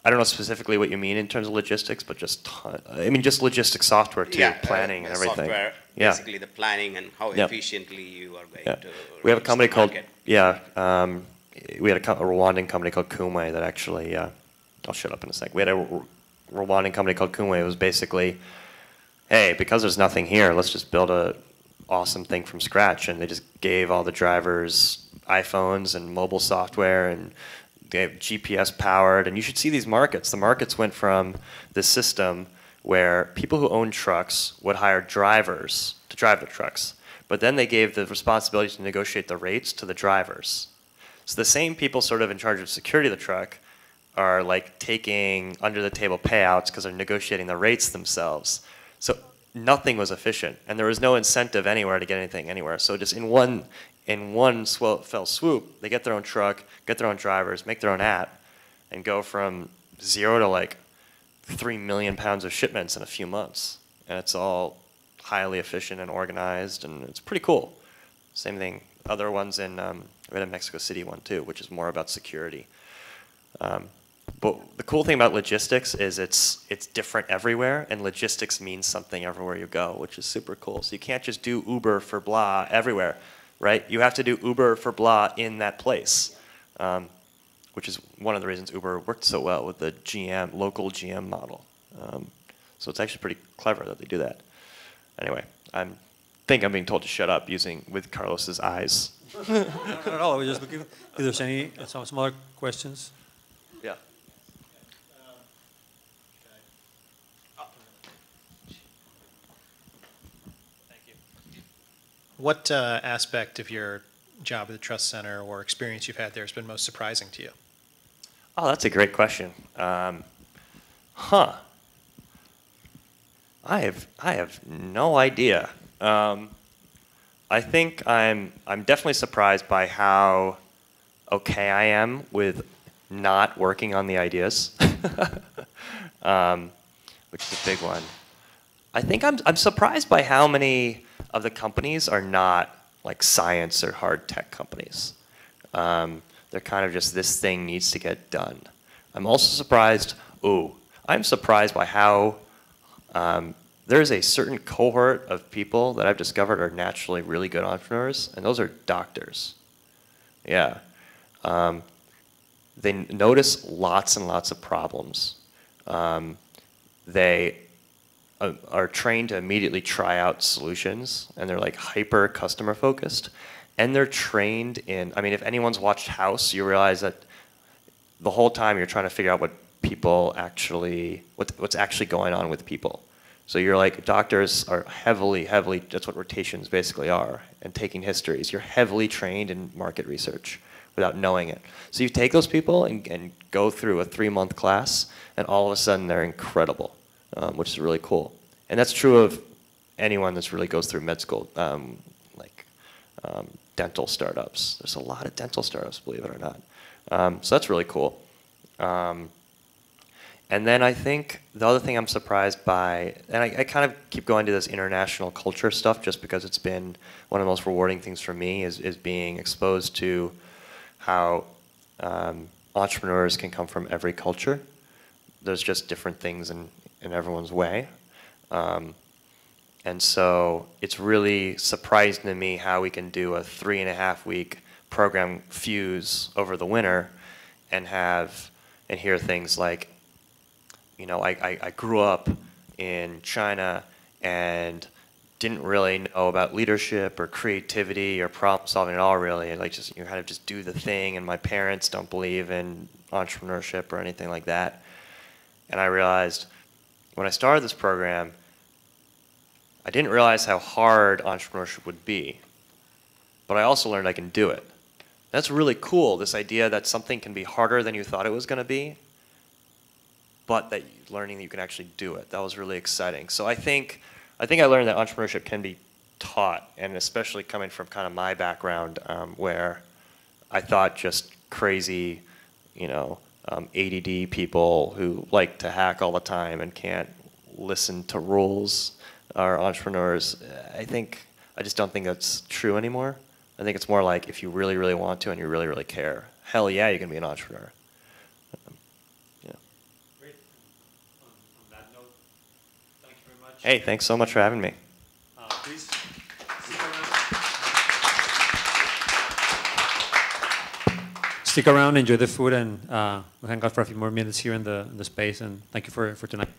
I don't know specifically what you mean in terms of logistics, but just ton, I mean just logistics software too, yeah, uh, planning and the everything. Software, yeah. Basically, the planning and how Yep. efficiently you are going Yeah. to. We have a company called market. yeah. Um, we had a, a Rwandan company called Kumwe that actually, uh, I'll shut up in a sec. We had a R- Rwandan company called Kumwe. It was basically, hey, because there's nothing here, let's just build a awesome thing from scratch. And they just gave all the drivers iPhones and mobile software and GPS powered. And you should see these markets. The markets went from this system where people who own trucks would hire drivers to drive the trucks. But then they gave the responsibility to negotiate the rates to the drivers. So the same people sort of in charge of security of the truck are like taking under the table payouts because they're negotiating the rates themselves. So nothing was efficient and there was no incentive anywhere to get anything anywhere. So just in one in one fell swoop, they get their own truck, get their own drivers, make their own app, and go from zero to like three million pounds of shipments in a few months. And it's all highly efficient and organized, and it's pretty cool. Same thing, other ones in, um, we had Mexico City one too, which is more about security. Um, but the cool thing about logistics is it's it's different everywhere, and logistics means something everywhere you go, which is super cool. So you can't just do Uber for blah everywhere, right? You have to do Uber for blah in that place, um, which is one of the reasons Uber worked so well with the GM local GM model. Um, so it's actually pretty clever that they do that. Anyway, I think I'm being told to shut up using with Carlos's eyes. <laughs> Not at all. We're just looking if there's any some, some other questions. What uh, aspect of your job at the Trust Center or experience you've had there has been most surprising to you? Oh, that's a great question. Um, huh. I have I have no idea. Um, I think I'm I'm definitely surprised by how okay I am with not working on the ideas, <laughs> um, which is a big one. I think I'm I'm surprised by how many of the companies are not like science or hard tech companies. Um, they're kind of just this thing needs to get done. I'm also surprised. Ooh, I'm surprised by how um, there's a certain cohort of people that I've discovered are naturally really good entrepreneurs, and those are doctors. Yeah. Um, they notice lots and lots of problems. Um, they uh, are trained to immediately try out solutions, and they're like hyper customer focused. And they're trained in, I mean, if anyone's watched House, you realize that the whole time you're trying to figure out what people actually, what, what's actually going on with people. So you're like, doctors are heavily, heavily, that's what rotations basically are, and taking histories. You're heavily trained in market research without knowing it. So you take those people and, and go through a three month class, and all of a sudden they're incredible, um, which is really cool. And that's true of anyone that really goes through med school, um, like um, dental startups. There's a lot of dental startups, believe it or not. Um, so that's really cool. Um, and then I think the other thing I'm surprised by, and I, I, kind of keep going to this international culture stuff just because it's been one of the most rewarding things for me is, is being exposed to how um, entrepreneurs can come from every culture. There's just different things in, in everyone's way. Um, and so it's really surprising to me how we can do a three and a half week program fuse over the winter and have and hear things like you know, I, I, I grew up in China and didn't really know about leadership or creativity or problem solving at all really like just you kind of just do the thing and my parents don't believe in entrepreneurship or anything like that and i realized when i started this program i didn't realize how hard entrepreneurship would be but i also learned i can do it that's really cool this idea that something can be harder than you thought it was going to be but that learning that you can actually do it. That was really exciting. So I think I think I learned that entrepreneurship can be taught, and especially coming from kind of my background, um, where I thought just crazy, you know, um, ADD people who like to hack all the time and can't listen to rules are entrepreneurs. I think I just don't think that's true anymore. I think it's more like if you really, really want to and you really, really care, hell yeah, you can be an entrepreneur. Yeah. Hey, thanks so much for having me. Stick around, enjoy the food, and uh, we'll hang out for a few more minutes here in the, in the space. And thank you for, for tonight.